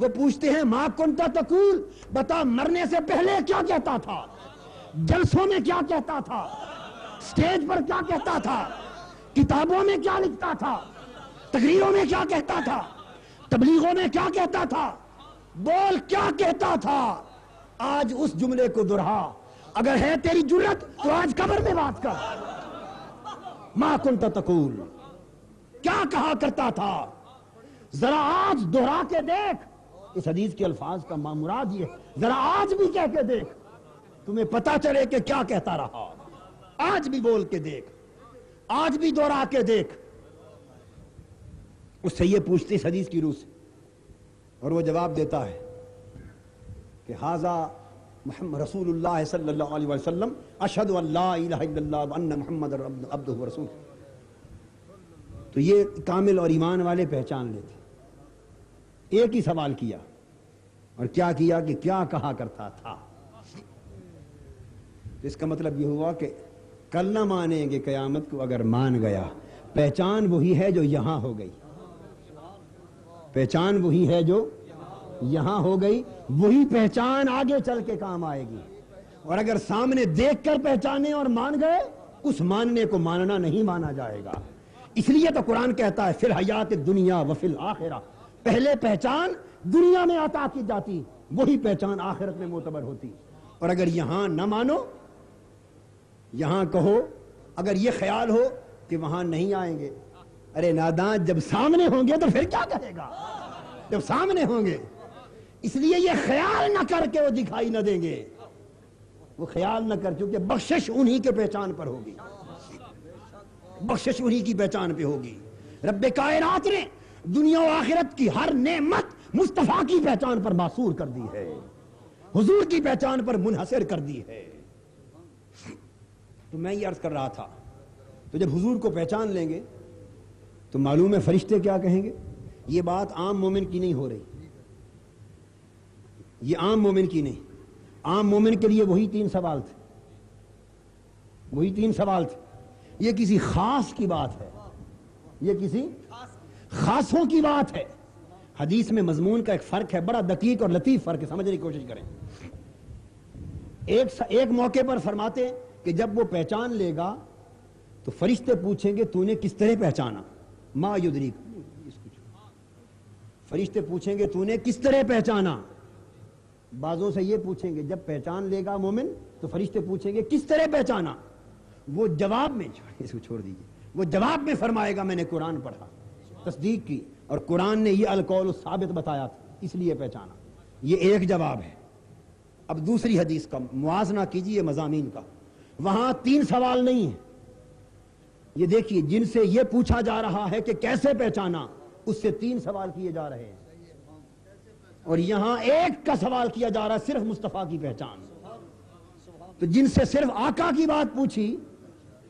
वो पूछते हैं, माँ कुंता तकूल, बता मरने से पहले क्या कहता था? जलसों में क्या कहता था? स्टेज पर क्या कहता था? किताबों में क्या लिखता था? तकरीरों में क्या कहता था? तबलीगों में क्या कहता था? बोल क्या कहता था? आज उस जुमले को दोहरा अगर है तेरी ज़रूरत तो आज कब्र में बात कर। माँ कुंता तकूल। क्या कहा करता था? जरा आज दोहरा के देख। इस हदीस के अल्फाज का मामुराद ये जरा आज भी कह के देख। तुम्हें पता चले कि क्या कहता रहा। आज भी बोल के देख। आज भी दोहरा के देख। उससे ये पूछती इस हदीस की रूह से। और वो जवाब देता है कि हाजा रसूलुल्लाह सल्लल्लाहु अलैहि वसल्लम अशहदु अल्ला इलाहा इल्लल्लाह व अन्ना मुहम्मद अब्दुहु व रसूल तो ये कामिल और ईमान वाले पहचान लेते एक ही सवाल किया और क्या किया कि क्या कहा करता था? तो इसका मतलब यह हुआ कि कल ना मानेंगे कयामत को अगर मान गया। पहचान वही है जो यहाँ हो गई। पहचान वही है जो यहाँ हो गई। वही पहचान आगे चल के काम आएगी। और अगर सामने देखकर पहचाने और मान गए, उस मानने को मानना नहीं माना जाएगा। इसलिए तो कुरान कहता है, फिर हयात दुनिया वफिल आखिरा। पहले पहचान दुनिया में आता की जाती, वही पहचान आखिरत में मोतबर होती। और अगर यहाँ न मानो, यहाँ कहो, अगर ये ख्याल हो कि वहाँ नहीं आएँगे, अरे नादान, जब सामने होंगे तो फिर क्या कहेगा? जब सामने होंगे इसलिए ये ख्याल ना करके वो दिखाई न देंगे। वो ख्याल न कर, क्योंकि बख्शिश उन्हीं के पहचान पर होगी। बख्शिश उन्हीं की पहचान पे होगी। रब कायनात ने दुनिया आखिरत की हर नेमत मुस्तफ़ा की पहचान पर मासूर कर दी है। हुजूर की पहचान पर मुनहसर कर दी है। तो मैं ये अर्ज़ कर रहा था तो जब हुजूर को पहचान लेंगे तो मालूम है फरिश्ते क्या कहेंगे? ये बात आम मोमिन की नहीं हो रही। ये आम मोमिन की नहीं। आम मोमिन के लिए वही तीन सवाल थे। वही तीन सवाल थे। ये किसी खास की बात है। ये किसी खासों की बात है। हदीस में मजमून का एक फ़र्क है, बड़ा दकीक और लतीफ फ़र्क है, समझने की कोशिश करें। एक एक मौके पर फरमाते कि जब वो पहचान लेगा तो फरिश्ते पूछेंगे, तूने किस तरह पहचाना? मा युद्री फरिश्ते पूछेंगे, तूने किस तरह पहचाना? बाजों से ये पूछेंगे, जब पहचान लेगा मोमिन तो फरिश्ते पूछेंगे, किस तरह पहचाना? वो जवाब में इसको छोड़ दीजिए। वो जवाब में फरमाएगा, मैंने कुरान पढ़ा, तस्दीक की, और कुरान ने ये अलकौल साबित बताया था, इसलिए पहचाना। ये एक जवाब है। अब दूसरी हदीस का मुआजना कीजिए मजामी का। वहाँ तीन सवाल नहीं है। ये देखिए, जिनसे ये पूछा जा रहा है कि कैसे पहचाना, उससे तीन सवाल किए जा रहे हैं। और यहाँ एक का सवाल किया जा रहा है, सिर्फ़ मुस्तफ़ा की पहचान। तो जिनसे सिर्फ़ आका की बात पूछी,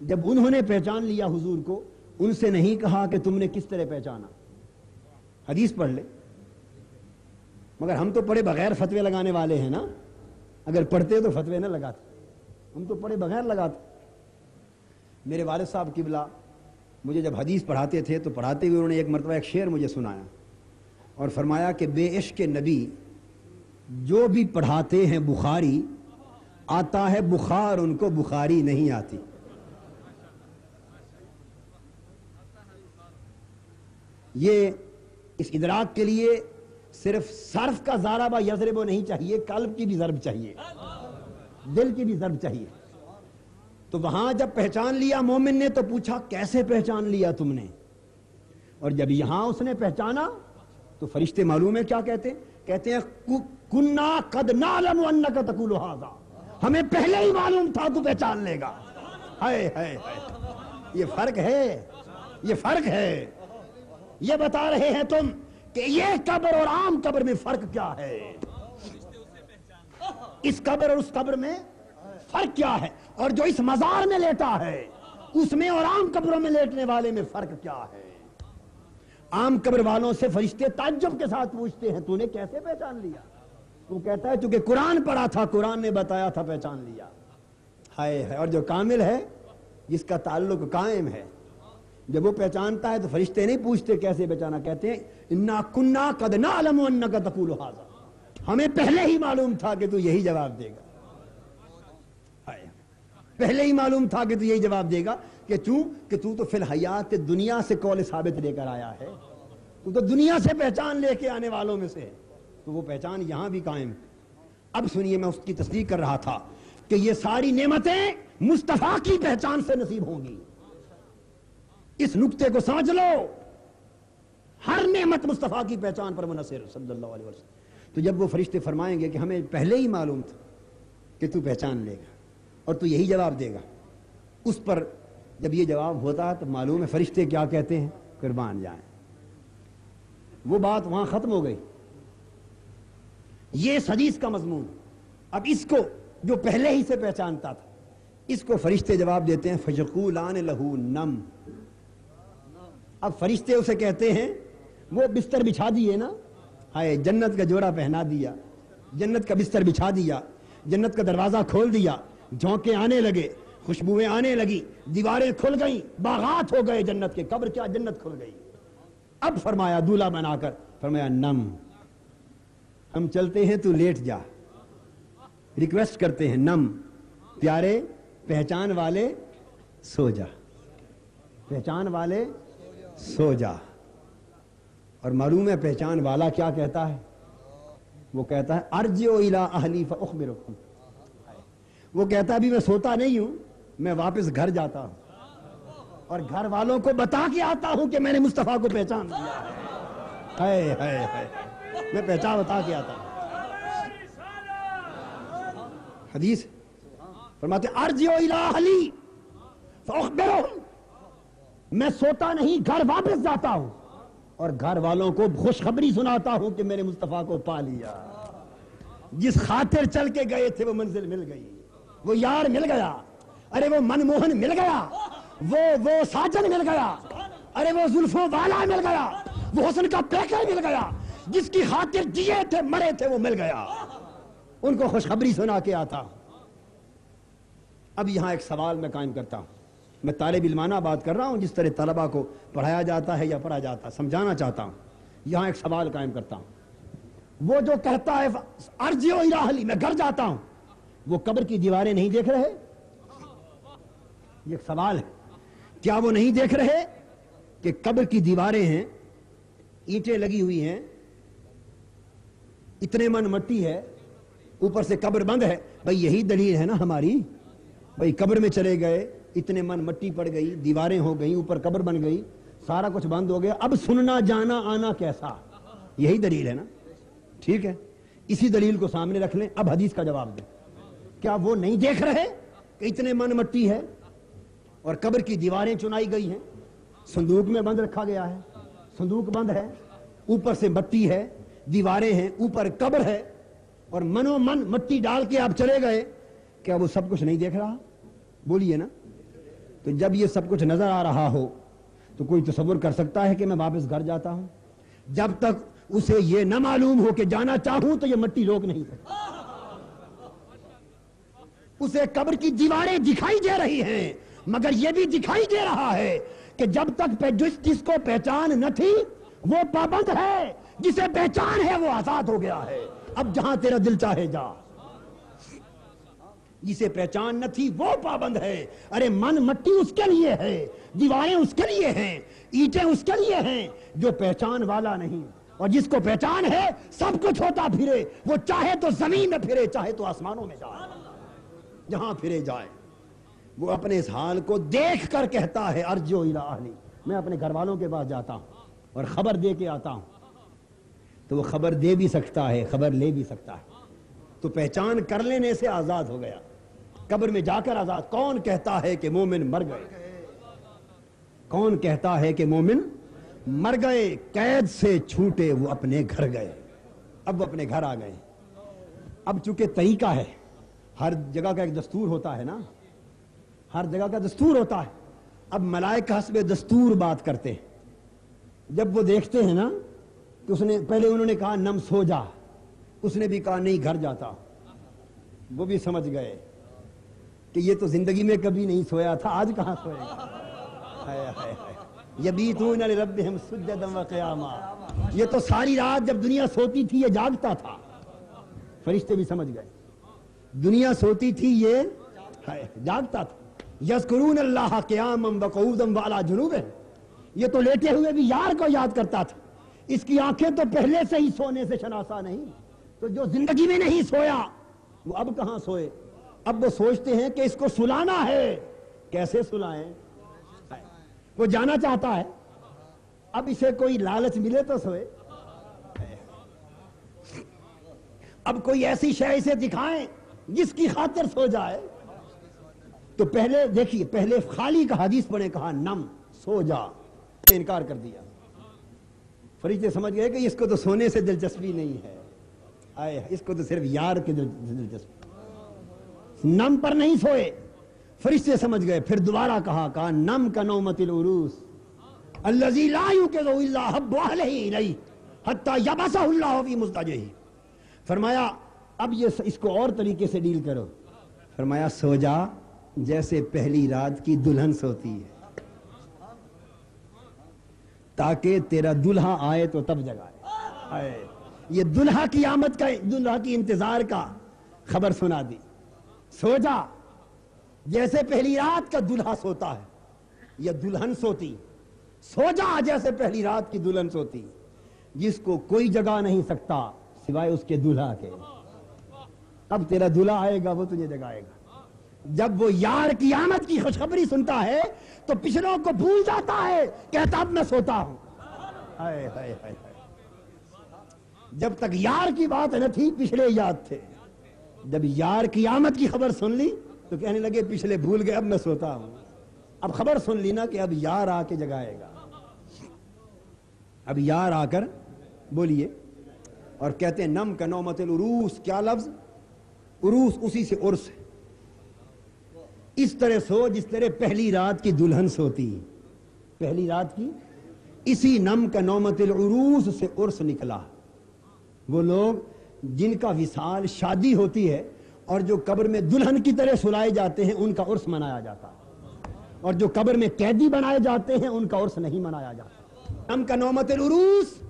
जब उन्होंने पहचान लिया हुजूर को, उनसे नहीं कहा कि तुमने किस तरह पहचाना। हदीस पढ़ ले। मगर हम तो पढ़े बगैर फतवे लगाने वाले हैं ना। अगर पढ़ते तो फतवे ना लगाते। हम तो पढ़े बगैर लगाते। मेरे वाले साहब किबला मुझे जब हदीस पढ़ाते थे तो पढ़ाते हुए उन्होंने एक मरतबा, एक शेर मुझे सुनाया। और फरमाया कि बेइश के नबी, जो भी पढ़ाते हैं बुखारी, आता है बुखार, उनको बुखारी नहीं आती। ये इस इदराक के लिए सिर्फ़ सर्फ का जाराबा यजरबो नहीं चाहिए, कल्ब की भी जरब चाहिए, दिल की भी जरब चाहिए। तो वहाँ जब पहचान लिया मोमिन ने तो पूछा, कैसे पहचान लिया तुमने? और जब यहाँ उसने पहचाना तो फरिश्ते मालूम है क्या कहते? हैं कहते हैं कुन्ना कद अन्न का हमें पहले ही मालूम था, तू पहचान लेगा। हाय हाय हाय। ये फ़र्क है, ये फ़र्क है। ये बता रहे हैं तुम कि ये कब्र और आम कब्र में फ़र्क क्या है? इस कब्र और उस कब्र में फ़र्क क्या है? और जो इस मजार में लेटा है, उसमें और आम कब्रों में लेटने वाले में फ़र्क क्या है? आम कब्र वालों से फरिश्ते ताज्जुब के साथ पूछते हैं, तूने कैसे पहचान लिया? वो कहता है, चूँकि कुरान पढ़ा था, कुरान ने बताया था, पहचान लिया। हाय है और जो कामिल है, जिसका ताल्लुक कायम है, जब वो पहचानता है तो फरिश्ते नहीं पूछते कैसे पहचाना, कहते हैं, इन्ना कुन्ना कद ना का तकुल हाजा। हमें पहले ही मालूम था कि तू यही जवाब देगा। पहले ही मालूम था कि तू यही जवाब देगा। कि तू कि तू तो फिल हयात दुनिया से कौल साबित लेकर आया है। तू तो दुनिया से पहचान लेके आने वालों में से है। तो वो पहचान यहाँ भी कायम अब सुनिए, मैं उसकी तस्दीक कर रहा था कि ये सारी नेमतें मुस्तफ़ा की पहचान से नसीब होंगी। इस नुक्ते को समझ लो। हर नेमत मुस्तफ़ा की पहचान पर मुनसर सल्लल्लाहु अलैहि वसल्लम। तो जब वो फरिश्ते फरमाएँगे कि हमें पहले ही मालूम था कि तू पहचान लेगा और तू यही जवाब देगा, उस पर जब ये जवाब होता तो मालूम है फरिश्ते क्या कहते हैं? कुर्बान जाए। वो बात वहाँ खत्म हो गई। ये इस हदीस का मजमून। अब इसको जो पहले ही से पहचानता था, इसको फरिश्ते जवाब देते हैं फजकूलान लहू नम। अब फरिश्ते उसे कहते हैं, वो बिस्तर बिछा दिए ना? हाय, जन्नत का जोड़ा पहना दिया, जन्नत का बिस्तर बिछा दिया, जन्नत का दरवाज़ा खोल दिया, झोंके आने लगे खुशबुएँ आने लगी, दीवारें खुल गई, बागात हो गए जन्नत के, कब्र क्या जन्नत खुल गई। अब फरमाया, दूल्हा बनाकर, फरमाया, नम, हम चलते हैं, तू लेट जा। रिक्वेस्ट करते हैं, नम, प्यारे, पहचान वाले, सो जा। पहचान वाले, सो जा। और मालूम है पहचान वाला क्या कहता है? वो कहता है अर्जो इला अहली वो कहता है, अभी मैं सोता नहीं हूँ मैं वापस घर जाता हूँ। और घर वालों को बता के आता हूँ कि मैंने मुस्तफ़ा को पहचान लिया। है हाय हाय मैं पहचान बता के आता हूँ। हदीस? फरमाते, अर्जियो इला फुखबिरहुम मैं सोता नहीं, घर वापस जाता हूँ। और घर वालों को खुशखबरी सुनाता हूँ कि मैंने मुस्तफ़ा को पा लिया। जिस खातिर चल के गए थे, वो मंजिल मिल गई। वो यार मिल गया। अरे वो मनमोहन मिल गया। वो वो साजन मिल गया। अरे वो जुल्फों वाला मिल गया। वो हुसन का पैकर मिल गया। जिसकी खातिर जिए थे, मरे थे, वो मिल गया। उनको खुशखबरी सुना के आता अब यहाँ एक सवाल मैं कायम करता हूँ। मैं तालब इल्माना बात कर रहा हूँ, जिस तरह तलबा को पढ़ाया जाता है या पढ़ा जाता है, समझाना चाहता हूँ। यहाँ एक सवाल कायम करता हूँ। वो जो कहता है, अर्जियो इराहली मैं घर जाता हूँ। वो कब्र की दीवारें नहीं देख रहे? ये सवाल है। क्या वो नहीं देख रहे कि कब्र की दीवारें हैं, ईंटें लगी हुई हैं, इतने मन मट्टी है, ऊपर से कब्र बंद है? भाई यही दलील है ना हमारी। भाई कब्र में चले गए, इतने मन मट्टी पड़ गई, दीवारें हो गई, ऊपर कब्र बन गई, सारा कुछ बंद हो गया। अब सुनना, जाना, आना कैसा? यही दलील है ना। ठीक है? इसी दलील को सामने रख लें। अब हदीस का जवाब दें। क्या वो नहीं देख रहे कि इतने मन मट्टी है और कब्र की दीवारें चुनाई गई हैं। संदूक में बंद रखा गया है। संदूक बंद है। ऊपर से मट्टी है। दीवारें हैं। ऊपर कब्र है। और मनो मन मट्टी डाल के आप चले गए क्या वो सब कुछ नहीं देख रहा। बोलिए ना। तो जब ये सब कुछ नज़र आ रहा हो तो कोई तस्वुर कर सकता है कि मैं वापस घर जाता हूँ? जब तक उसे ये न मालूम हो कि जाना चाहूँ तो ये मट्टी रोक नहीं सकती। उसे कब्र की दीवारें दिखाई दे रही हैं। मगर यह भी दिखाई दे रहा है कि जब तक जिसको पहचान न थी, वो पाबंद है, जिसे पहचान है, वो आज़ाद हो गया है। अब जहाँ तेरा दिल चाहे जा। जिसे पहचान न थी, वो पाबंद है। अरे मन मट्टी उसके लिए है, दीवारें उसके लिए हैं, ईंटें उसके लिए हैं, जो पहचान वाला नहीं। और जिसको पहचान है, सब कुछ होता फिरे। वो चाहे तो ज़मीन में फिरे, चाहे तो आसमानों में जाए। जहाँ फिरे जाए। वो अपने इस हाल को देख कर कहता है, अर्जो इला मैं अपने घर वालों के पास जाता हूँ और खबर दे के आता हूँ। तो वो खबर दे भी सकता है, खबर ले भी सकता है। तो पहचान कर लेने से आज़ाद हो गया। कब्र में जाकर आज़ाद। कौन कहता है कि मोमिन मर गए? कौन कहता है कि मोमिन मर गए? कैद से छूटे वो अपने घर गए। अब वो अपने घर आ गए। अब चूँकि तरीका है, हर जगह का एक दस्तूर होता है ना हर जगह का दस्तूर होता है। अब मलाइक हसब दस्तूर बात करते हैं। जब वो देखते हैं ना, कि उसने, पहले उन्होंने कहा, नम सो जा। उसने भी कहा, नहीं, घर जाता वो भी समझ गए कि ये तो ज़िंदगी में कभी नहीं सोया था, आज कहाँ व क़ियामा। ये तो सारी रात जब दुनिया सोती थी, ये जागता था। फरिश्ते भी समझ गए। दुनिया सोती थी, ये जागता था। यस्कुरून अल्लाह क़ियामम व क़ऊदम व अला जुनूबिहिम ये तो लेटे हुए भी यार को याद करता था। इसकी आँखें तो पहले से ही सोने से शनासा नहीं। तो जो ज़िंदगी में नहीं सोया, वो अब कहाँ सोए? अब वो सोचते हैं कि इसको सुलाना है। कैसे सुलाएँ? वो जाना चाहता है। अब इसे कोई लालच मिले तो सोए। अब कोई ऐसी शय इसे दिखाएँ जिसकी खातिर सो जाए। तो पहले, देखिए, पहले खाली का हदीस पढ़े, कहा, नम, सो जा, इनकार कर दिया। फरीदे समझ गए कि इसको तो सोने से दिलचस्पी नहीं है। आए, इसको तो सिर्फ़ यार के दिलचस्पी। नम पर नहीं सोए। फरिश्ते समझ गए, फिर दोबारा कहा कहा, नम का नौमतिल उरूस। फरमाया, अब ये इसको और तरीके से डील करो। फरमाया, सो जा जैसे पहली रात की दुल्हन सोती है। ताकि तेरा दुल्हा आए तो तब जगाए। आए। ये दुल्हा की आमद का, दुल्हा की इंतज़ार का खबर सुना दी। सो जा। जैसे पहली रात का दुल्हा सोता है, या दुल्हन सोती। सो जा जैसे पहली रात की दुल्हन सोती। जिसको कोई जगा नहीं सकता, सिवाय उसके दुल्हा के। अब तेरा दुल्हा आएगा, वो तुझे जगाएगा। जब वो यार की आमद की खुशखबरी सुनता है तो पिछड़ों को भूल जाता है, कहता, अब मैं सोता हूँ। हाय हाय हाय जब तक यार की बात न थी पिछले याद थे। जब यार की आमद की खबर सुन ली तो कहने लगे पिछले भूल गए, अब मैं सोता हूँ। अब खबर सुन ली ना कि अब यार आके जगाएगा। अब यार आकर बोलिए, और कहते हैं, नम का नौमत उरूस। क्या लफ्ज? उरूस उसी से उर्स है। इस तरह सो जिस तरह पहली रात की दुल्हन सोती। पहली रात की? इसी नम का नौमत उरूस से उर्स निकला। वो लोग जिनका विशाल शादी होती है और जो कब्र में दुल्हन की तरह सुलाए जाते हैं, उनका उर्स मनाया जाता। और जो कब्र में कैदी बनाए जाते हैं, उनका उर्स नहीं मनाया जाता। नम का नौमत उरूस,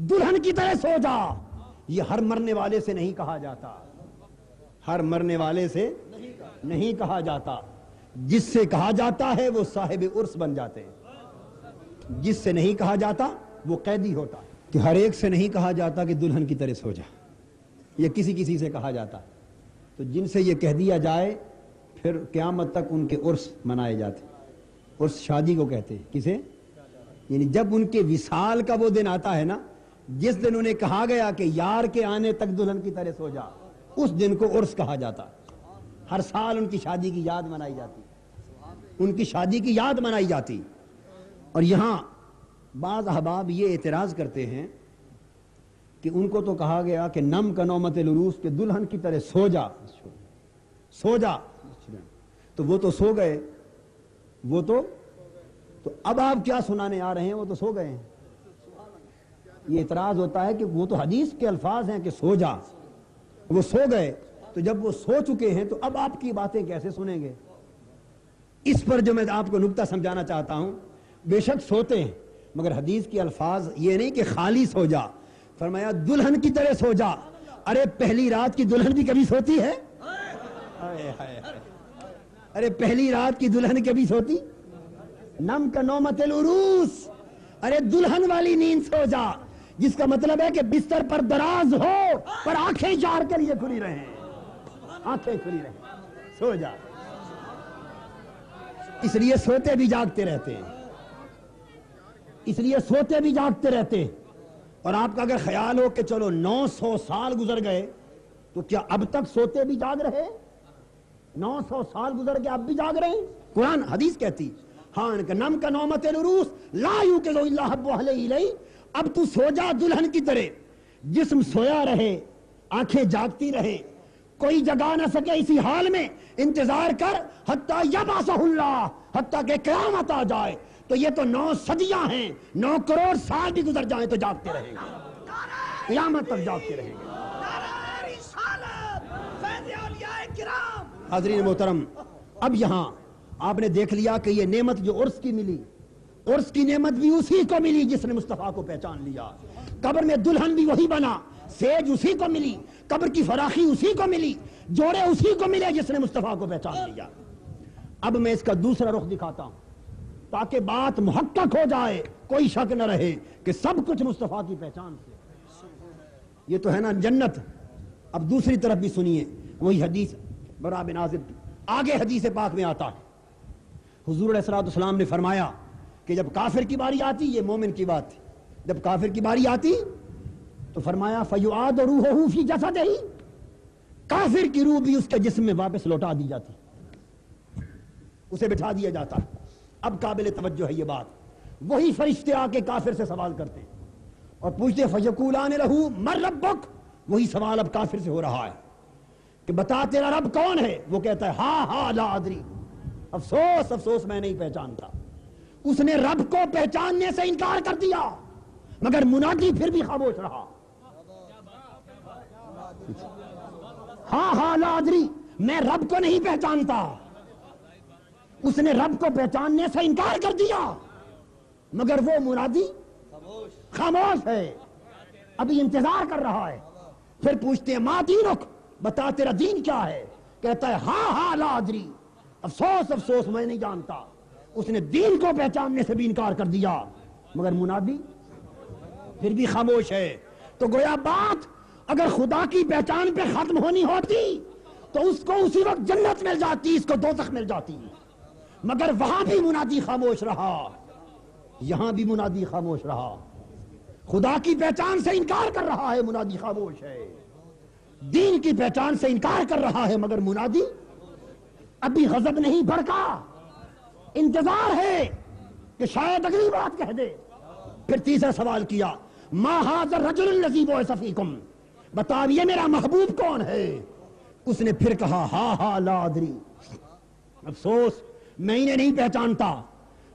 दुल्हन की तरह सो जा। ये हर मरने वाले से नहीं कहा जाता। हर मरने वाले से नहीं कहा जाता। जिससे कहा जाता है वो साहिब उर्स बन जाते हैं। जिससे नहीं कहा जाता, वो कैदी होता है। कि हर एक से नहीं कहा जाता कि दुल्हन की तरह सो जा। ये किसी किसी से कहा जाता। तो जिनसे ये कह दिया जाए, फिर क्यामत तक उनके उर्स मनाए जाते। उर्स शादी को कहते हैं। किसे? यानी जब उनके विशाल का वो दिन आता है ना, जिस दिन उन्हें कहा गया कि यार के आने तक दुल्हन की तरह सो जा, उस दिन को उर्स कहा जाता। हर साल उनकी शादी की याद मनाई जाती उनकी शादी की याद मनाई जाती और यहाँ बाज अहबाब ये एतराज़ करते हैं कि उनको तो कहा गया कि नम का नौमत लरूस के दुल्हन की तरह सो जा। सो जा। तो वो तो सो गए। वो तो तो अब आप क्या सुनाने आ रहे हैं? वो तो सो गए हैं। ये इतराज होता है कि वो तो हदीस के अल्फाज हैं कि सो जा। वो सो गए। तो जब वो सो चुके हैं तो अब आपकी बातें कैसे सुनेंगे? इस पर जो मैं आपको नुकता समझाना चाहता हूँ, बेशक सोते हैं, मगर हदीस के अल्फाज ये नहीं कि खाली सो जा। फरमाया, दुल्हन की तरह सो जा। अरे, पहली रात की दुल्हन भी कभी सोती है? अरे, पहली रात की दुल्हन कभी सोती? नम का नौमत उरूस। अरे, दुल्हन वाली नींद सो जा, जिसका मतलब है कि बिस्तर पर दराज हो, पर आँखें जार कर ये खुली रहे। आँखें खुली रहे। सो जा। इसलिए सोते भी जागते रहते हैं। इसलिए सोते भी जागते रहते हैं। और आपका अगर ख्याल हो कि चलो 900 साल गुजर गए तो क्या अब तक सोते भी जाग रहे 900 साल गुजर गए, अब भी जाग रहे हैं? कुरान, हदीस कहती हाँ नम का नौमत रूस लायू के अब तू सो जा दुल्हन की तरह। जिस्म सोया रहे, आँखें जागती रहे कोई जगा ना सके इसी हाल में। इंतज़ार कर हत्ता के क्यामत आ जाए। तो ये तो नौ सदियाँ हैं, नौ करोड़ साल भी गुजर जाए तो जागते रहेंगे। क्यामत तक जागते रहेंगे। हाजरीन मोहतरम, अब यहाँ आपने देख लिया कि ये नेमत जो उर्स की मिली, उर्स की नेमत भी उसी को मिली जिसने मुस्तफ़ा को पहचान लिया। कब्र में दुल्हन भी वही बना सेज उसी को मिली, कब्र की फराखी उसी को मिली, जोड़े उसी को मिले जिसने मुस्तफ़ा को पहचान लिया। अब मैं इसका दूसरा रुख दिखाता हूँ, ताकि बात मुहक्क हो जाए, कोई शक न रहे कि सब कुछ मुस्तफ़ा की पहचान से। ये तो है ना जन्नत। अब दूसरी तरफ़ भी सुनिए, वही हदीस बरा बिन आजिब आगे हदीस पाक में आता है। हुजूर सलाम ने फरमाया कि जब काफिर की बारी आती, ये मोमिन की बात थी। जब काफिर की बारी आती तो फरमाया, फयुआद रूह फ़ी जैसा दही काफिर की रूह भी उसके जिस्म में वापस लौटा दी जाती। उसे बिठा दिया जाता। अब काबिल तवज्जो है ये बात। वही फरिश्ते आके काफिर से सवाल करते और पूछते फजकूलान रहू मर रब्बक? वही सवाल अब काफिर से हो रहा है। कि बता, तेरा रब कौन है? वो कहता है, हा हा लादरी अफसोस अफसोस, मैं नहीं पहचानता। उसने रब को पहचानने से इनकार कर दिया। मगर मुनादी फिर भी खामोश रहा। हाँ हाँ लादरी मैं रब को नहीं पहचानता। उसने रब को पहचानने से इनकार कर दिया। मगर वो मुरादी खामोश है। अभी इंतज़ार कर रहा है। फिर पूछते हैं, माँ दीनुक बता तेरा दीन क्या है? कहता है हाँ हाँ लादरी अफसोस अफसोस, मैं नहीं जानता। उसने दीन को पहचानने से भी इनकार कर दिया। मगर मुनादी, फिर भी खामोश है। तो गोया बात अगर खुदा की पहचान पे खत्म होनी होती तो उसको उसी वक्त जन्नत मिल जाती, इसको दो तक मिल जाती। मगर वहाँ भी मुनादी खामोश रहा। यहाँ भी मुनादी खामोश रहा। खुदा की पहचान से इनकार कर रहा है, मुनादी खामोश है। दीन की पहचान से इनकार कर रहा है, मगर मुनादी अभी गजब नहीं, भड़का। इंतज़ार है कि शायद अगली बात कह दे। फिर तीसरा सवाल किया महाजर रजुल नजीब सफीकुम बताइए मेरा महबूब कौन है? उसने फिर कहा, हा हा, लादरी। अफसोस, मैं इन्हें नहीं पहचानता।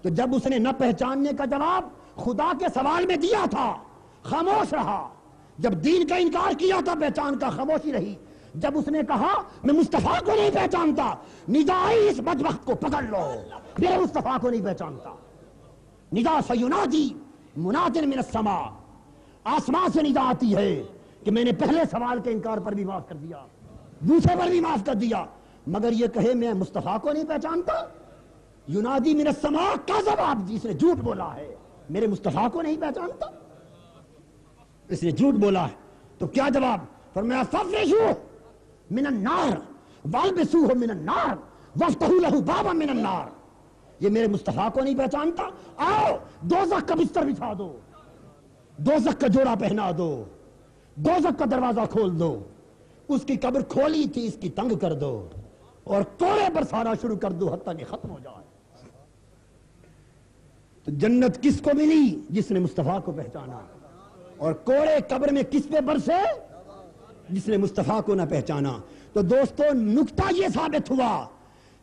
तो जब उसने न पहचानने का जवाब खुदा के सवाल में दिया था, खामोश रहा। जब दीन का इनकार किया था, पहचान का खामोशी रही। जब उसने कहा, मैं मुस्तफ़ा को नहीं पहचानता निदाई इस बदबक को पकड़ लो। मेरे मुस्तफ़ा को नहीं पहचानता। निदा सयुनादी मुनादिन मिन समा। आसमां से निदा आती है। कि मैंने पहले सवाल के इनकार पर भी माफ़ कर दिया, दूसरे पर भी माफ़ कर दिया। मगर ये कहे, मैं मुस्तफ़ा को नहीं पहचानता। युनादी मिन समा का जवाब जिसने झूठ बोला है, मेरे मुस्तफ़ा को नहीं पहचानता। इसने झूठ बोला है तो क्या जवाब? पर मैं फफ्रेशू मिन नार वाल बेसू हो मिन नार लहू बाबा मिन नार। ये मेरे मुस्तफ़ा को नहीं पहचानता। आओ दो का बिस्तर बिछा दो दो का जोड़ा पहना दो। दो का दरवाज़ा खोल दो। उसकी कब्र खोली थी, इसकी तंग कर दो। और कोड़े बरसाना शुरू कर दो, हत्या खत्म हो जाए। तो जन्नत किसको मिली? जिसने मुस्तफ़ा को पहचाना। और कोड़े कब्र में किस पे बरसे? जिसने मुस्तफ़ा को ना पहचाना। तो दोस्तों, नुकता यह साबित हुआ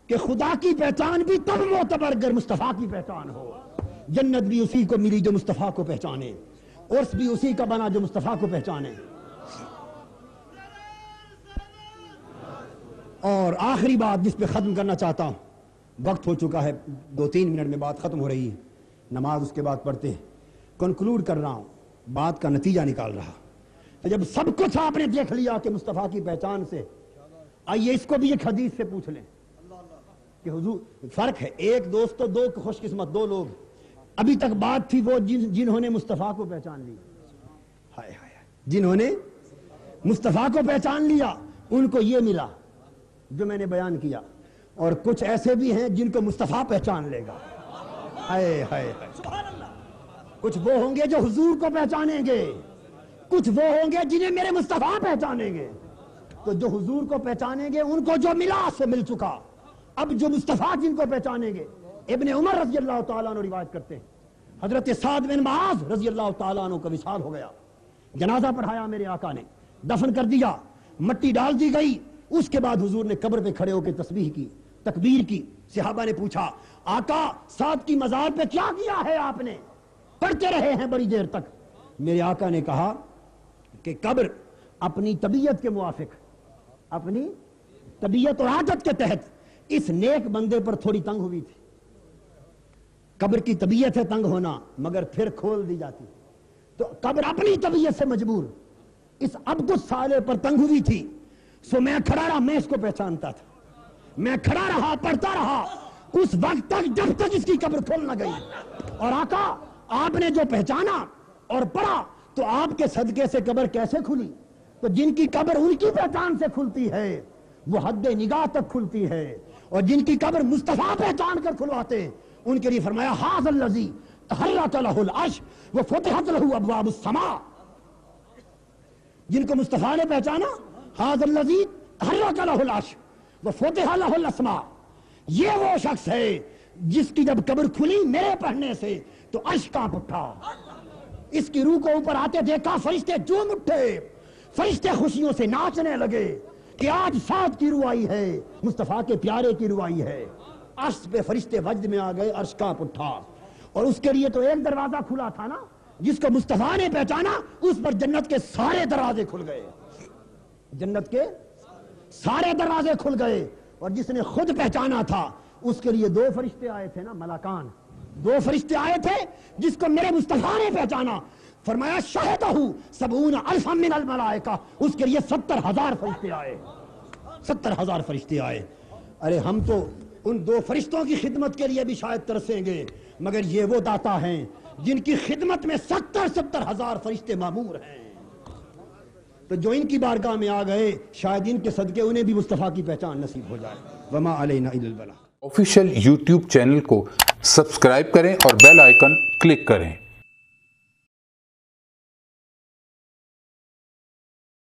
कि खुदा की पहचान भी तब मोतबर अगर मुस्तफ़ा की पहचान हो। जन्नत भी उसी को मिली जो मुस्तफ़ा को पहचाने। उर्स भी उसी का बना जो मुस्तफ़ा को पहचाने। और आखिरी बात जिस पे ख़त्म करना चाहता हूँ, वक्त हो चुका है दो तीन मिनट में बात ख़त्म हो रही है, नमाज़ उसके बाद पढ़ते हैं। कंक्लूड कर रहा हूँ, बात का नतीजा निकाल रहा। तो जब सब कुछ आपने देख लिया कि मुस्तफ़ा की पहचान से, आइए इसको भी एक हदीस से पूछ लें। कि हुजूर फ़र्क है, एक दोस्त तो दो खुशकिस्मत, दो लोग। अभी तक बात थी वो जिन जिन्होंने मुस्तफ़ा को पहचान ली हाय हाय जिन्होंने मुस्तफ़ा को पहचान लिया उनको ये मिला जो मैंने बयान किया। और कुछ ऐसे भी हैं जिनको मुस्तफ़ा पहचान लेगा। हाय हाय कुछ वो होंगे जो हुजूर को पहचानेंगे। कुछ वो होंगे जिन्हें मेरे मुस्तफ़ा पहचानेंगे। तो जो हुजूर को पहचानेंगे उनको जो मिला से मिल चुका। अब जो मुस्तफ़ा जिनको पहचानेंगे इब्ने उमर रज़ी अल्लाह तआला रिवायत करते हैं। हज़रत साद बिन माज रज़ी अल्लाह तआला का विशाल हो गया। जनाजा पढ़ाया मेरे आका ने, दफन कर दिया, मट्टी डाल दी गई, उसके बाद हुजूर ने कब्र पे खड़े होकर तस्बीह की, तकबीर की, सिहाबा ने पूछा, आका, साद की मजार पे क्या किया है आपने? पढ़ते रहे हैं बड़ी देर तक। मेरे आका ने कहा कि कब्र अपनी तबीयत के मुआफिक, अपनी तबीयत और आदत के तहत इस नेक बंदे पर थोड़ी तंग हुई थी। कब्र की तबीयत है तंग होना, मगर फिर खोल दी जाती। तो कब्र अपनी तबीयत से मजबूर। इस अब कुछ साले पर तंग हुई थी। सो मैं खड़ा रहा, मैं इसको पहचानता था। मैं खड़ा रहा, पढ़ता रहा। उस वक्त तक जब तक इसकी कब्र खोल ना गई। और आका, आपने जो पहचाना और पढ़ा तो आपके सदके से कब्र कैसे खुली? तो जिनकी कब्र उनकी पहचान से खुलती है, वो हद निगाह तक खुलती है। और जिनकी कब्र मुस्तफ़ा पहचान कर खुलवाते उनके लिए फरमाया हाज अल्लजी अश वो फतेहत लहू अबवाब समा. जिनको मुस्तफ़ा ने पहचाना हाज अल्लजी अश वो फतेह ये वो शख्स है जिसकी जब कब्र खुली मेरे पढ़ने से तो अश काँप उठा। इसकी रूह को ऊपर आते देखा, फरिश्ते जूम उठे। फरिश्ते खुशियों से नाचने लगे कि आज सात की रुआई है, मुस्तफ़ा के प्यारे की रुआई है। अर्श पे फरिश्ते वजद में आ गए, अर्श काँप उठा। और उसके लिए तो एक दरवाज़ा खुला था ना, जिसको मुस्तफ़ा ने पहचाना, उस पर जन्नत के सारे दरवाजे खुल गए। जन्नत के सारे दरवाजे खुल गए, और जिसने खुद पहचाना था, उसके लिए दो फरिश्ते आए थे ना, मलाकान। दो फरिश्ते आए थे, जिसको मेरे मुस्तफ़ा ने पहचाना। फरमाया शाहिद हूँ सबून अल्फमिन मलाइका। उसके लिए सत्तर हज़ार फरिश्ते आए। सत्तर हज़ार फरिश्ते आए। अरे, हम तो उन दो फरिश्तों की खिदमत के लिए भी शायद तरसेंगे, मगर ये वो दाता हैं, जिनकी खिदमत में सत्तर सत्तर हज़ार फरिश्ते मामूर हैं। तो जो इनकी बारगाह में आ गए, शायद इनके सदके उन्हें भी मुस्तफ़ा की पहचान नसीब हो जाए। वमा अलबला ऑफिशियल यूट्यूब चैनल को सब्सक्राइब करें और बेल आइकन क्लिक करें।